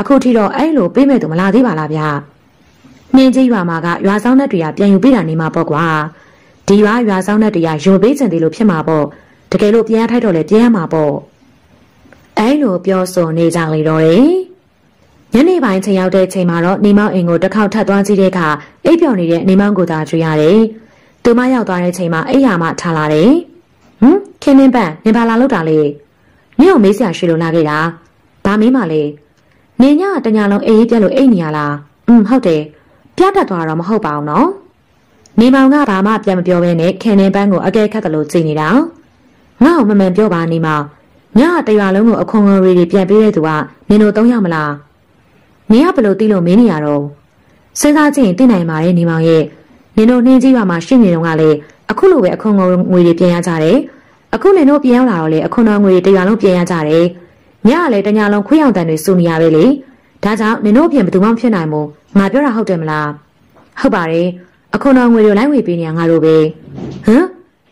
အခုထိတော့အဲ့လိုပေးမဲ့သူမလာသေးပါလားဗျာနှင်းကြီးရွာမှာကရွာဆောင်တဲ့တွေကပြန်ယူပေးတာနေမှာပေါ့ကွာဒီရွာရွာဆောင်တဲ့တွေကယုံပေးချင်တယ်လို့ဖြစ်မှာပေါ့တကယ်လို့ပြန်ရထိုက်တော့လဲပြန်ရမှာပေါ့အဲ့လိုပြောဆိုနေကြလေတော့တယ် ညနေပိုင်းချိန်ရောက်တဲ့ချိန်မှာတော့နေမောင်အိမ်ကိုတစ်ခေါက်ထပ်သွားကြည့်တဲ့အခါအိပ်ပျော်နေတဲ့နေမောင်ကိုသာတွေ့ရတယ်။သူမရောက်သွားတဲ့ချိန်မှာအိယာမထားလာတယ်။ဟမ်ခင်းနှင်းပန့်နင်ဘာလာလောက်တာလဲ။မြို့မေးစရာရှိလို့လာခဲ့တာ။ဘာမေးမှလဲ။နေညတညာလုံးအေးပြက်လို့အိတ်နေရလား။อืมဟုတ်တယ်။ပြတ်တက်သွားတော့မဟုတ်ပါဘူးနော်။နေမောင်ကဘာမှပြန်မပြောဘဲနဲ့ခင်းနှင်းပန့်ကိုအကဲခတ်တယ်လို့ကြည်နေတာ။ငါ့ကိုမမှန်ပြောပါနေမောင်။ညတရွာလုံးကိုအခွန်ငွေတွေပြန်ပေးတဲ့သူကနင်တို့သုံးယောက်မလား။ နင်ကဘလို့သိလို့မင်းနေရတော့စဉ်းစားကြည့်ရင်သိနိုင်ပါတယ်နေမောင်ရဲ့နင်တို့နှင်းကြီးရွာမှာရှိနေတော့ကလည်းအခုလိုပဲအခွန်ငွေတွေပြန်ရကြတယ်အခုနင်တို့ပြန်ရောက်လာတော့လေအခွန်တော်ငွေတွေတရွာလုံးပြန်ရကြတယ်ညကလည်းတညာလုံးခွေးအောင်တန်တွေစုနေရပဲလေဒါကြောင့်နင်တို့ပြန်ဘယ်သူမှဖြစ်နိုင်မို့ငါပြောတာဟုတ်တယ်မလားဟုတ်ပါတယ်အခွန်တော်ငွေတွေလိုက်ဝေပေးနေရငါတို့ပဲဟမ်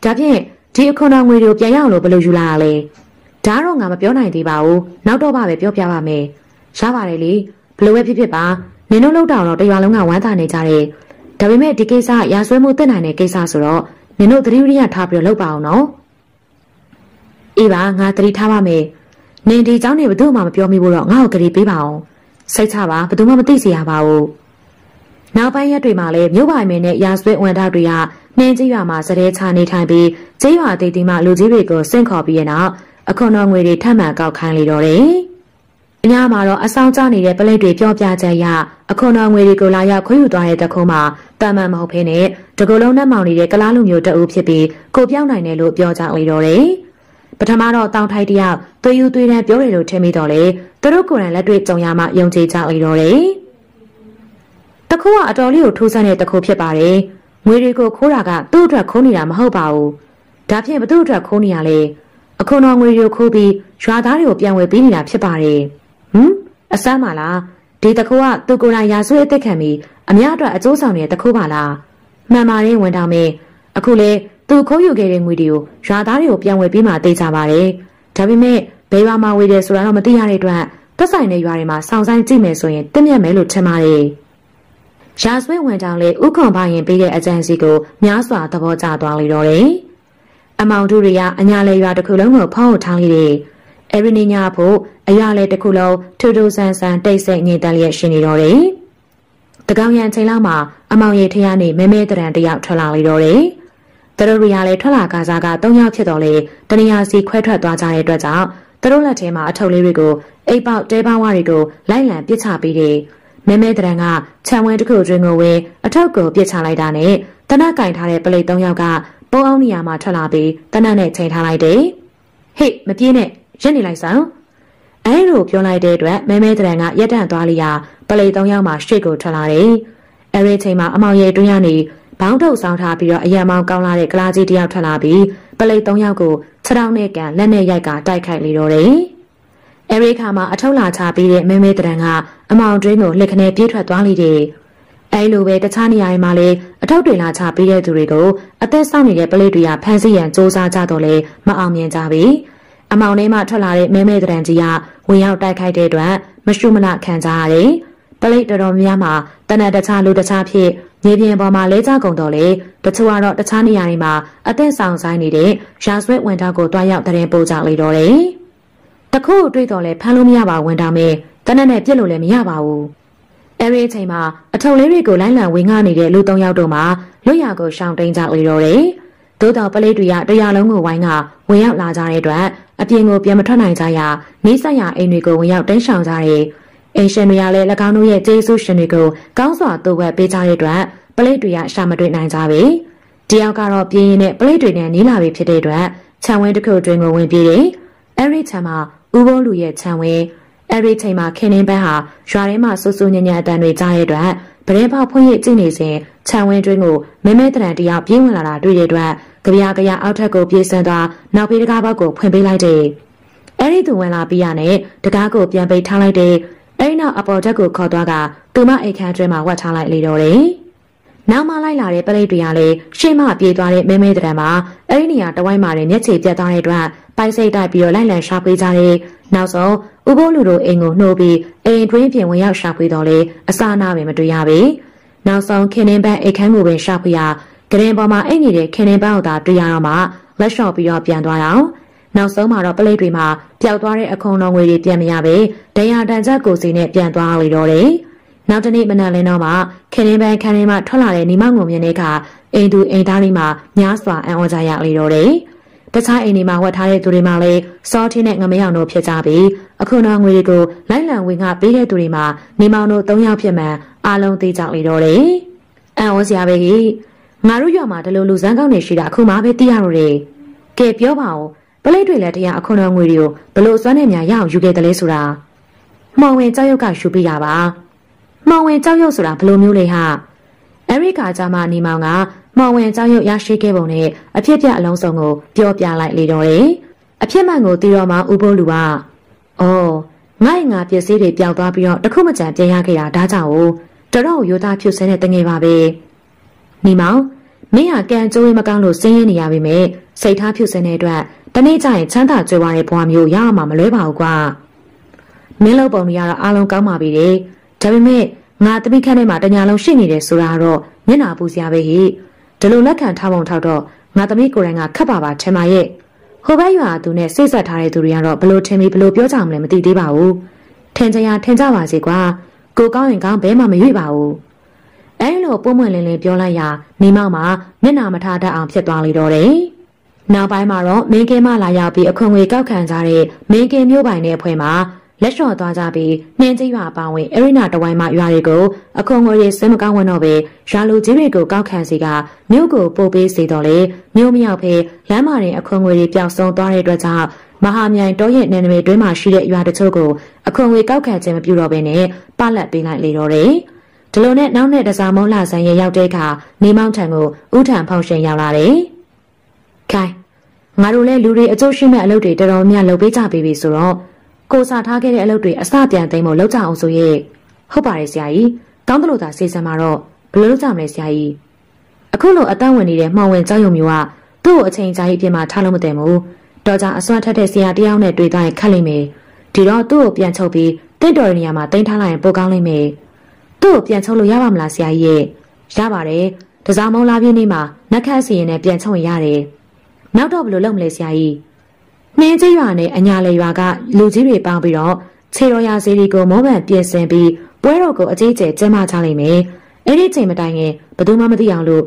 ဒါဖြင့်ဒီအခွန်တော်ငွေတွေကိုပြန်ရအောင်လို့ဘယ်လိုယူလာရလဲဒါတော့ငါမပြောနိုင်သေးပါဘူးနောက်တော့ပါပဲပြောပြပါမယ်ရပါတယ်လေဘ လို့ပဲဖြစ်ဖြစ်ပါနင်တို့လောက်တောင်တော့တရွာလုံးကဝမ်းသာနေကြတယ်ဒါပေမဲ့ဒီကိစ္စရာဆွဲမှုတက်နိုင်တဲ့ကိစ္စဆိုတော့နင်တို့သတိဝိရိယထားပြီးတော့လုပ်ပါအောင်နော်အေးပါငါသတိထားပါမယ်နင်ဒီเจ้าနေဘယ်သူမှမပြောမိဘူးတော့ငါ့ကိုကြည်ပေးပါအောင်စိတ်ချပါဘယ်သူမှမသိစေရပါဘူးနောက်ပိုင်းရက်တွေမှာလည်းမြို့ပိုင်မင်းနဲ့ရာဆွဲဝန်ထောက်တွေကနှင်းကြီးရွာမှာစတဲ့ချနေထိုင်ပြီးကျေးရွာဒေသီမှလူကြီးတွေကိုစင့်ခေါ်ပြီးရနောက်အခွန်တော်ငွေတွေထပ်မံကောက်ခိုင်းလေတော့တယ် အညာမှာတော့အဆောင်ကျနေတဲ့ပလိတ်တွေပြောပြချက်ရအခွန်တော်ငွေတွေကိုလာရောက်ခွင့်ယူသွားတဲ့တခုံးမှာတာမန်မဟုတ်ဖ ೇನೆ တကူလုံးနဲ့မောင်နေတဲ့ကလားလူမျိုးတအုပ်ဖြစ်ပြီးကိုပြောင်းနိုင်တယ်လို့ပြောကြလေတော့တယ်ပထမတော့တောင်ထိုက်တယောက်သွေးယူသွေးတန်းပြောတယ်လို့ထင်မိတော့လေသူတို့ကိုယ်တိုင်လက်တွေ့ကြုံရမှယုံကြည်ကြလေတော့တယ်တခုကအတော်လေးကိုထိုးဆန်းတဲ့တခုဖြစ်ပါတယ်ငွေတွေကိုခိုးတာကသူ့အတွက်ခိုးနေတာမဟုတ်ပါဘူးဒါဖြင့်ဘသူ့အတွက်ခိုးနေရလဲအခွန်တော်ငွေတွေကိုခိုးပြီးရွာသားတွေကိုပြန်ဝယ်ပေးနေတာဖြစ်ပါတယ် ဟမ်အစမ်းပါလားဒီတခုကသူကိုယ်တိုင်ရာဆွေးအသက်ခံပြီးအများအတွက်အကျိုးဆောင်နေတဲ့တခုပါလားမှန်ပါတယ်ဝန်တော်မင်းအခုလေသူခိုးယူခဲ့တဲ့ငွေတွေကိုရွာသားတွေကိုပြန်ဝယ်ပေးမှသိကြပါတယ်ဒါပေမဲ့ဘယ်ရွာမှာဝယ်တယ်ဆိုတာတော့မသိရတဲ့အတွက်သက်ဆိုင်တဲ့ရွာတွေမှာစောင့်ဆိုင်ကြည့်မယ်ဆိုရင်တင့်မြတ်မယ်လို့ထင်ပါတယ်ရာဆွေးဝန်တောင်လေဥခွန်ပါရင်ပေးတဲ့အကြံစီကိုများစွာသဘောကျသွားလေတော့တယ်အမောင်တို့တွေကအညာလေရွာတစ်ခုလုံးကိုဖောင်းထားလိုက်တယ် အဲ့ဒီနေ့ညဖို့အရာလေတစ်ခုလုံးထူထူဆန်းဆန်းတိတ်ဆိတ်ငြိမ်သက်လျက်ရှိနေတော့တယ်။တကောင်ရန်ချိန်လောက်မှာအမောင်ရီထရနေမဲမဲတရံတယောက်ထွက်လာလေတော့တယ်။သူတို့ရီယာလည်းထွက်လာကစားက၃ယောက်ဖြစ်တော့လေတနေရာစီခွဲထွက်သွားကြတဲ့အတွက်ကြောင့်သူတို့လက်ထဲမှာအထုပ်လေးတွေကိုအိပ်ပေါက်တဲပေါင်းဝါတွေကိုလိုက်လံပစ်ချပေးတယ်။မဲမဲတရံကခြံဝဲတစ်ခုတွင်ကိုဝင်အထုပ်ကိုပစ်ချလိုက်တာနဲ့တနက်ကင်ထားတဲ့ပလိတ်၃ယောက်ကပုံအောင်နေရာမှာထွက်လာပြီးတနက်နဲ့ချိန်ထားလိုက်တယ်။ဟေ့မပြေးနဲ့ ရက်နေလိုက်စမ်းအဲလိုပြောလိုက်တဲ့အတွက်မဲမဲတရံကရက်တန့်သွားလျာပလိတ်သုံးယောက်မှရှေ့ကိုထွက်လာတယ်။အဲဒီချိန်မှာအမောင်ရဲ့တွင်းရနေဘောင်းထုတ်ဆောင်ထားပြီးတော့အရံမောင်းကောင်းလာတဲ့ကလားကြီးတယောက်ထွက်လာပြီးပလိတ်သုံးယောက်ကိုခြေထောက်နဲ့ကန်လက်နဲ့ရိုက်ကတိုက်ခိုက်လေတော့တယ်။အဲဒီခါမှာအထုပ်လာချပြီးတဲ့မဲမဲတရံကအမောင်တွင်းကိုလှစ်ခနဲပြေးထွက်သွားလိတဲ့။အဲလိုပဲတခြားနေရာတွေမှာလည်းအထောက်တွေလာချပေးတဲ့သူတွေကိုအသက်ဆောင်နေတဲ့ပလိတ်တွေကဖမ်းဆီးရန်စ조사ကြတော့လဲမအောင်မြင်ကြပြီ။ အမောင်ထဲမှထွက်လာတဲ့မဲမဲတရံကြီးကဝင်ရောက်တိုက်ခိုက်တဲ့အတွက်မရှုမနခံကြရတယ်။ပလိတ်တော်တော်များများတနက်တခြားလူတခြားဖြစ်မြေပြင်ပေါ်မှာလဲကြကုန်တော့လေတချို့ကတော့တခြားနေရာတွေမှာအသက်ဆောင်ဆိုင်နေတဲ့ရာဆွဲဝန်တောက်ကိုတွားရောက်တဲ့ပို့ကြလေတော့တယ်။တခုတွေ့တော့လဲဖမ်းလို့မရပါဝန်တောက်မဲတနက်နဲ့ပြစ်လို့လည်းမရပါဘူး။အဲဒီအချိန်မှာအထုံလေးတွေကိုလိုင်းလံဝင်ငှနေတဲ့လူ၃ယောက်တို့မှာလွတ်ရကိုရှောင်တိန်ကြလေတော့တယ်။ သို့တော်ပလိတ်တွေကတရားလုံးကိုဝိုင်းကဝင်ရောက်လာကြတဲ့အတွက်အပြင်ကိုပြန်မထွက်နိုင်ကြရနေဆက်ရအိမ်တွေကိုဝင်ရောက်တင်းရှောင်ကြတဲ့အိမ်ရှင်တွေကလည်း၎င်းတို့ရဲ့ကျေးဇူးရှင်တွေကိုကောင်းစွာတုံ့ပြန်ပေးကြတဲ့အတွက်ပလိတ်တွေကရှာမတွေ့နိုင်ကြပြီတယောက်ကတော့ပြင်းရင်နဲ့ပလိတ်တွေနဲ့နီးလာပြီဖြစ်တဲ့အတွက်ခြံဝင်းတစ်ခုတွင်ကိုဝင်ပြေးတယ်အဲ့ဒီခြံမှာဥဘိုးလူရဲ့ခြံဝင်းအဲ့ဒီချိန်မှာခင်းနှင်းပန်းဟာရွာထဲမှာဆူဆူညံ့ညံ့အတန်တွေကြားတဲ့အတွက် ဗရဲပေါဖွင့်ရကြည့်နေစဉ်ခြံဝင်းတွင်းကိုမဲမဲတရံတယောက်ပြေးဝင်လာတာတွေ့တဲ့အတွက်ကြပြာကြရာအောက်ထက်ကိုပြေးဆန်းသွားနောက်ပြေးတကားဘောက်ကိုဖွင့်ပေးလိုက်တယ်။အဲ့ဒီသူဝင်လာပြီးရနဲ့တကားကိုပြန်ပိတ်ထားလိုက်တယ်။အဲ့ဒီနောက်အပေါ်တက်ကိုခေါ်သွားကသူမအိတ်ခမ်းတွဲမှာဝတ်ထားလိုက်လေတော့တယ်။နောက်မှလိုက်လာတဲ့ပရိတ်တွေကလည်းရှေ့မှပြေးသွားတဲ့မဲမဲတရံမှာအဲ့ဒီနေရာတဝိုင်းမှာလည်းမျက်ခြေပြတ်သွားတဲ့အတွက်ပိုက်စိတ်တိုက်ပြီးတော့လိုက်လံရှာဖွေကြတယ်။နောက်ဆုံး ဥပိုးလူတို့အိမ်ကိုနှိုးပြီးအိမ်တွင်းပြင်ဝင်ရောက်ရှာဖွေတော့လေအစာနာပင်မတွေ့ရပေ။နောက်ဆုံးခင်းနှင်းပန်းအိတ်ခမ်းကိုပင်ရှာဖွေရကရင်ပေါ်မှာအိတ်နေတဲ့ခင်းနေပန်းကိုသာတွေ့ရတော့မှလက်လျှော့ပြီးတော့ပြန်သွားတော့နောက်ဆုံးမှာတော့ပလိတ်တွေမှာပျောက်သွားတဲ့အခုံတော်ငွေတွေပြန်မရပဲဒဏ်ရာတန်ချက်ကိုစီနဲ့ပြန်သွားလေတော့တယ်နောက်တနေ့မနက်လင်းတော့မှခင်းနေပန်းခင်းနေမှထွက်လာတဲ့ညီမငုံမြင်းတွေကအိမ်သူအိမ်သားလေးမှာများစွာအံ့ဩကြရလေတော့တယ် တခြားအိမ်တွေမှာဝတ်ထားတဲ့သူတွေမှာလည်းစောထင်းနဲ့ငမယောင်တို့ဖြစ်ကြပြီးအခုနောက်ငွေတွေကိုလိုက်လံဝင်ကပေးတဲ့သူတွေမှာနေမောင်တို့၃ယောက်ဖြစ်မှန်အားလုံးသိကြလေတော့တယ်။အံ့ဩစရာပဲကြီးငါတို့ရွာမှာဒီလိုလူစမ်းကောင်းနေရှိတာအခုမှပဲသိရတော့တယ်။ကဲပြောပါဦးပလိတ်တွေလည်းတရားအခုတော်ငွေတွေကိုဘလို့စွမ်းနေများရအောင်ယူခဲ့တယ်လဲဆိုတာမှောင်ဝင်ကြောက်ရွက်ကရှူပြရပါ။မှောင်ဝင်ကြောက်ရွက်ဆိုတာဘလို့မျိုးလဲဟာအရိကာကြမှာနေမောင်က မှောင်ဝင်ကြောက်ရွက်ရရှိခဲ့ပုံနဲ့အဖြစ်ပြအလုံးစုံကိုပြောပြလိုက်လေတော့တယ်။အဖြစ်မှန်ကိုသိတော့မှဥပိုးလူကအော်ငါ့ငါပစ္စည်းတွေပျောက်သွားပြီးတော့တခုမကြံပြန်ရခဲ့တာဒါကြောင့်တော်တော်ရိုးသားဖြစ်စဲတဲ့တငယ်ပါပဲ။မိမောင်မင်းဟာကံကြိုးရမကောင်းလို့ဆင်းရဲနေရပါမယ်စိတ်ထားဖြူစင်တဲ့အတွက်တနေ့ကျရင်ချမ်းသာကြွယ်ဝတဲ့ဘဝမျိုးရအောင်မလွဲပါဘူးကွာမင်းလုပ်ပုံတွေကတော့အားလုံးကောင်းပါပြီလေဒါပေမဲ့ငါတပိခန့်ထဲမှာတညာလုံးရှိနေတယ်ဆိုတာတော့မျက်နာပူစရာပဲဟိ ဒီလိုလက်ခံထားပုံထောက်တော့ငါသမီးကိုယ်တိုင်ကခတ်ပါပါထင်ပါရဲ့ဟိုဘက်ရွာသူနဲ့စိတ်ဆက်ထားတဲ့သူတွေကတော့ဘလို့ထင်ပြီးဘလို့ပြောကြမလဲမသိသေးပါဘူးထင်ကြရထင်ကြပါစေကွာကိုကောင်းရင်ကောင်းဘဲမှမရွေ့ပါဘူးအဲလိုပုံမှန်လင်းလင်းပြောလိုက်ရာမိမောင်မှာမျက်နာမထားတတ်အောင်ဖြစ်သွားလေတော့တယ်။နောက်ပိုင်းမှာတော့မင်းကင်းမလာရောက်ပြီးအခွင့်အရေးကောက်ခံကြတဲ့မင်းကင်းမျိုးပိုင်တဲ့အဖွဲ့မှာ လက်လျှော့သွားကြပြီးနှင်းကြီးရွာအပါဝင်အရိနာတဝိုင်းမှရွာတွေကိုအခွန်ငွေတွေစင်မကောင်းဝင်တော့ပဲရွာလူကြီးတွေကိုကောက်ခံစီကမြို့ကိုပို့ပေးစေတော့လေမြို့မရောက်ဖေးလမ်းမတွင်အခွန်ငွေတွေပျောက်ဆုံးသွားတဲ့အတွက်ကြောင့်မဟာမြိုင်တောရဲ့နယ်နိမိတ်တွင်းမှာရှိတဲ့ရွာတချို့ကိုအခွန်ငွေကောက်ခံခြင်းမပြုတော့ဘဲနဲ့ပလက်ပေးလိုက်လေတော့တယ်ဒီလိုနဲ့နောက်နဲ့တစားမုံလာဆန်ရဲ့ရောက်တဲ့အခါနေမောင်းထံကိုဥထံဖောင်ရှင်ရောက်လာတယ်။ခိုင်ငါတို့လည်းလူတွေအကျိုးရှိမဲ့အလုပ်တွေတော်တော်များလုပ်ပေးကြပေးပြီဆိုတော့ ကိုစားထားခဲ့တဲ့အလုပ်တွေအစပြန်သိမ်းဖို့လုပ်ကြအောင်ဆိုရဲ့ဟုတ်ပါတယ်ဆရာကြီးကောင်းတယ်လို့သာစေစံမှာတော့ဘယ်လိုလုပ်ကြမလဲဆရာကြီးအခုလိုအတန်းဝင်နေတဲ့မှောင်ဝင်ကြောက်ရွံ့မျိုးကသူ့ကိုအချိန်ကြာကြီးပြင်မှာထားလို့မတည်ဘူးတော်ကြအစွမ်းထက်တဲ့ဆရာတယောက်နဲ့တွေ့တိုင်းခတ်လိမ့်မယ်ဒီတော့သူ့ကိုပြန်ချုပ်ပြီးတင့်တော်တဲ့နေရာမှာတင်ထားလိုက်ရင်ပိုကောင်းလိမ့်မယ်သူ့ကိုပြန်ချုပ်လို့ရပါမလားဆရာကြီးရဲ့ရပါတယ်တစားမုံလာပြင်းနေမှာနှက်ခတ်စီရင်နဲ့ပြန်ချုပ်ရင်ရတယ်နောက်တော့ဘယ်လိုလုပ်မလဲဆရာကြီး နှင်းကြီးရွာနဲ့အညာလေရွာကလူကြီးတွေပေါင်းပြီးတော့ခြေတော်ရစီရီကိုမောပန်ပြင်ဆင်ပြီးပွဲတော်ကိုအကြီးကျယ်ကျင်းပချလိမ့်မယ်။အဲ့ဒီချိန်မတိုင်ခင်ဘယ်သူမှမသိအောင်လို့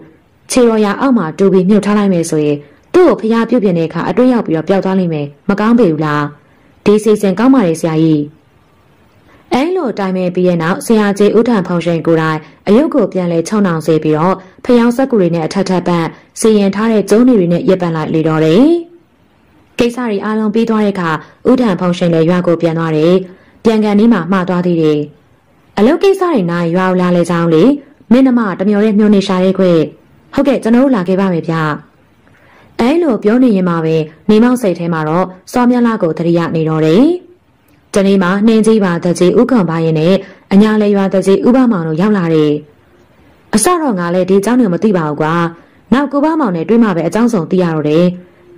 ခြေတော်ရအောက်မှာတူပြီးမြုပ်ထားလိုက်မယ်ဆိုရင်သူ့ကိုဖျားပြုတ်ပြတဲ့အခါအတွင်းရောက်ပြီးတော့ပျောက်သွားလိမ့်မယ်။မကောင်းပေဘူးလား။ဒီစီစဉ်ကောင်းပါလေဆရာကြီး။အဲလိုတိုင်မဲ့ပြီးရဲ့နောက်ဆရာကြီးဦးထံဖောင်ရှင်ကိုယ်တိုင်အယုတ်ကိုပြန်လဲချုံနှောင်စေပြီးတော့ဖျောင်းဆက်ကူတွေနဲ့အထက်ထပ်ပန့်စီရင်ထားတဲ့ကျုံးတွေနဲ့ရပ်ပန့်လိုက်လေတော့တယ်။ ကိစ္စတွေအားလုံးပြီးသွားတဲ့အခါဥဒံဖုန်ရှင်လည်းရွာကိုပြန်သွားတယ်ပြန်ကန်လေးမှာမှားသွားသေးတယ်အလုပ်ကိစ္စတွေနိုင်ရွာလာလေကြောင်းလေမင်းနှမတမျောတဲ့မြို့နေရှာတဲ့ခွေဟုတ်ကဲ့ကျွန်တော်တို့လာခဲ့ပါမယ်ဗျအဲလိုပြောနေရင်မှပဲနေမောက်စိတ်ထဲမှာတော့စောမြလာကိုတရိယာနေတော့တယ်ဒီနေ့မှနှင်းကြီးပါတကြီးဥက္ကံပါရင်နဲ့အညာလဲရွာတကြီးဥပမောင်တို့ရောက်လာတယ်အစတော့ငါလည်းဒီအကြောင်းကိုမသိပါဘူးကွာနောက်ကိုပါမောင်နဲ့တွေ့မှပဲအကြောင်းဆုံးသိရတော့တယ်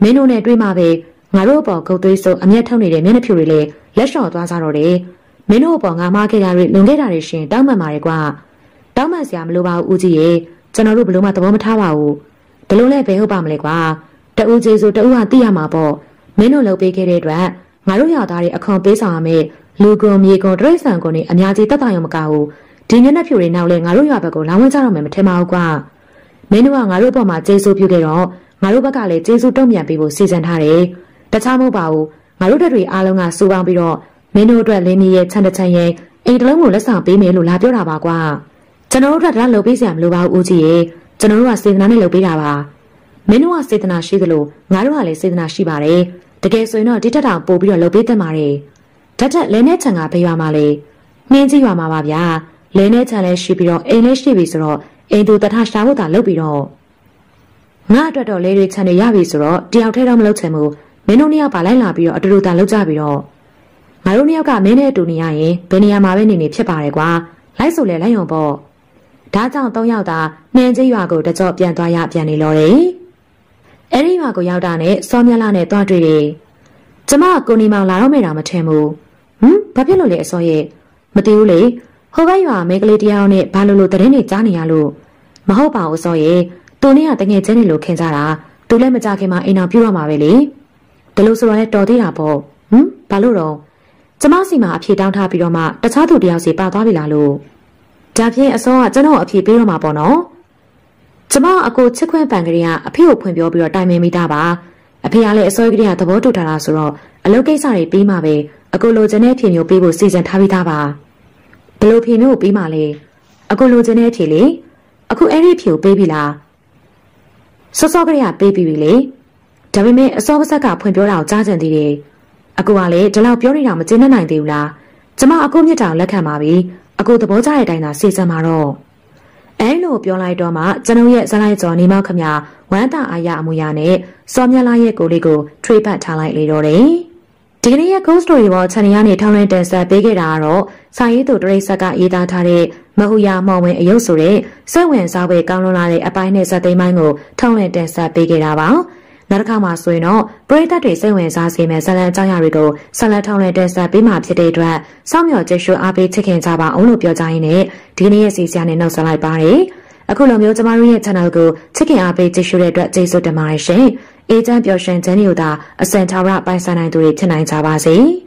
မင်းတို့နဲ့တွေ့မှပဲငါတို့အပေါ်ဂုတ်သွေးစုံအမျက်ထုတ်နေတဲ့မျက်နှာဖြူတွေလည်းလက်လျှော်သွားကြတော့တယ်မင်းတို့အပေါ်ငါမခဲ့တာတွေလွန်ခဲ့တာတွေရှင်တောင်းပန်ပါတယ်ကွာတောင်းပန်စရာမလိုပါဘူးဦးကြီးရေကျွန်တော်တို့ဘလို့မှသဘောမထားပါဘူးဒီလိုလဲဘယ်ဟုတ်ပါမလဲကွာတူးကြီးဆိုတူးကသိရမှာပေါ့မင်းတို့လုပ်ပေးခဲ့တဲ့အတွက်ငါတို့ရသားတွေအခွန်ပေးဆောင်ရမယ်လူကွန်မြေကွန်တရိတ်ဆန်ကွန်တွေအများကြီးတက်တာရုံမကဘူးဒီမျက်နှာဖြူတွေနောက်လဲငါတို့ရွာဘက်ကိုလာဝင်ကြတော့မယ်မထင်ပါဘူးကွာမင်းတို့ကငါတို့အပေါ်မှာကျေးဇူးပြုခဲ့တော့ ငါတို့ဘက်ကလည်းကျေးဇူးတုံ့ပြန်ပေးဖို့စီစဉ်ထားတယ်။တခြားမဟုတ်ပါဘူး။ငါတို့တက်တွေအားလုံးကစူပေါင်းပြီးတော့မင်းတို့အတွက်လင်းမီရဲ့ခြံတစ်ချံရဲ့အိမ်တလုံးကိုလက်ဆောင်ပေးမယ်လို့လာပြောတာပါကွာ။ကျွန်တော်တို့အတွက်ဒါလုပ်ပေးစရာမလိုပါဘူးဦးကြီးရဲ့။ကျွန်တော်တို့ကစေတနာနဲ့လုပ်ပေးတာပါ။မင်းတို့ကစေတနာရှိသလိုငါတို့ကလည်းစေတနာရှိပါတယ်။တကယ်ဆိုရင်တော့ဒီတက်တောင်ပို့ပြီးတော့လုပ်ပေးတတ်ပါတယ်။ဓာတ်တက်လဲနဲ့ခြံကဘေးရွာမှာလေနှင်းကြီးရွာမှာပါဗျာ။လဲနဲ့ခြံလည်းရှိပြီးတော့အိမ်လည်းရှိပြီဆိုတော့အိမ်သူတထရှာဖို့သာလုပ်ပြီးတော့ ငါအတွက်တော့လေတွေခြံနေရပြီဆိုတော့တယောက်ထဲတော့မလုပ်ချင်ဘူးမင်းတို့နှစ်ယောက်ပါလိုက်လာပြီးတော့အတူတူတာလုပ်ကြပြီးတော့ငါတို့နှစ်ယောက်ကမင်းနဲ့အတူနေရရင်ဘယ်နေရာမှာပဲနေနေဖြစ်ပါတယ်ကွာလိုက်ဆိုလဲလိုက်ရုံပေါ့ဒါကြောင့်သုံးယောက်သာနှင်းကြီးရွာကိုတကြော့ပြန်သွားရပြန်နေလို့တယ်အဲ့ဒီရွာကိုရောက်တာနဲ့စောမြလာနဲ့တွားတွေ့တယ်ကျမကကိုနီမောင်လာတော့မယ်တော့မထင်ဘူးဟမ်ဘာဖြစ်လို့လဲအစောရဲ့မသိဘူးလေဟိုဘက်ရွာမိန်းကလေးတယောက်နဲ့ဘာလို့လို့တရင်နေကြားနေရလို့မဟုတ်ပါဘူးအစောရဲ့ သူနဲ့ကတငယ်ချင်းတွေလို့ခင်ကြတာသူလည်းမကြခင်မှာအိမ်အောင်ပြုတော့မှာပဲလေဒါလို့ဆိုတော့လည်းတော်သေးတာပေါ့ဟမ်ဘာလို့တော့ကျမစီမှာအဖြေတောင်းထားပြီးတော့မှတခြားသူတယောက်စီပါသွားပြီလားလို့ဒါဖြင့်အစောကကျွန်တော်အဖြေပေးတော့မှာပေါ့နော်ကျမအကိုချစ်ခွင့်ပန်ကလေးကအဖေကိုဖွင့်ပြောပြီးတော့တိုင်ပင်မိတာပါအဖေကလည်းအစောကလေးကသဘောတူထားတာဆိုတော့အလုပ်ကိစ္စတွေပြီးမှပဲအကိုလိုချင်တဲ့ဖြေမျိုးပေးဖို့စီစဉ်ထားပြီးသားပါဘယ်လိုဖြေမျိုးကိုပြီးမှလဲအကိုလိုချင်တဲ့ဖြေလေအခုအဲ့ဒီဖြေကိုပေးပြီလား စောစောကလေးကပေးပြီးပြီလေဒါပေမဲ့အစောပဆက်ကဖွင့်ပြောတာကိုကြားကြံသေးတယ်အကူကလည်းဒီလောက်ပြောနေတာမကျင်းနိုင်သေးဘူးလားကျမအကူမြတ်တာလက်ခံပါပြီအကူသဘောကျတဲ့အတိုင်းသာစေစံပါတော့အဲလိုပြောလိုက်တော့မှကျွန်ုပ်ရဲ့ဇလိုက်ကျော်နေမောက်ခမဝမ်းသာအားရအမှုရနဲ့စောမြလာရဲ့ကိုလေးကိုထွေးပတ်ထားလိုက်လေတော့တယ် ဒီကနေ့ရဲ့ ghost story ပေါ် channel ကနေထောင်းလွှင့်တင်ဆက်ပေးခဲ့တာကတော့စာရေးသူတရိတ်ဆက်ကရေးသားထားတဲ့မဟူယာမောင်ဝင်အယုတ်ဆိုတဲ့စိတ်ဝင်စားပွဲကောင်းလွန်လာတဲ့အပိုင်းနဲ့ဇက်သိမ်းပိုင်းကိုထောင်းလွှင့်တင်ဆက်ပေးခဲ့တာပါနောက်တစ်ခါမှဆိုရင်တော့ပရိသတ်တွေစိတ်ဝင်စားစေမယ့်ဇလန်အကြောင်းအရာတွေကိုဆက်လက်ထောင်းလွှင့်တင်ဆက်ပေးမှာဖြစ်တဲ့အတွက်စောင့်မျှော်ကြည့်ရှုအားပေးချစ်ခင်ကြပါအောင်လို့ပြောကြရင်းနဲ့ဒီကနေ့ရဲ့စီစဉ်နဲ့နှုတ်ဆက်လိုက်ပါတယ်အခုလိုမျိုးကျမတို့ရဲ့ channel ကိုချစ်ခင်အားပေးကြည့်ရှုတဲ့အတွက်ကျေးဇူးတင်ပါတယ်ရှင်။ အေးချမ်းပျော်ရွှင်ခြင်းတွေကိုသာအစံထာဝရပိုင်ဆိုင်နိုင်သူတွေဖြစ်နိုင်ကြပါစေ။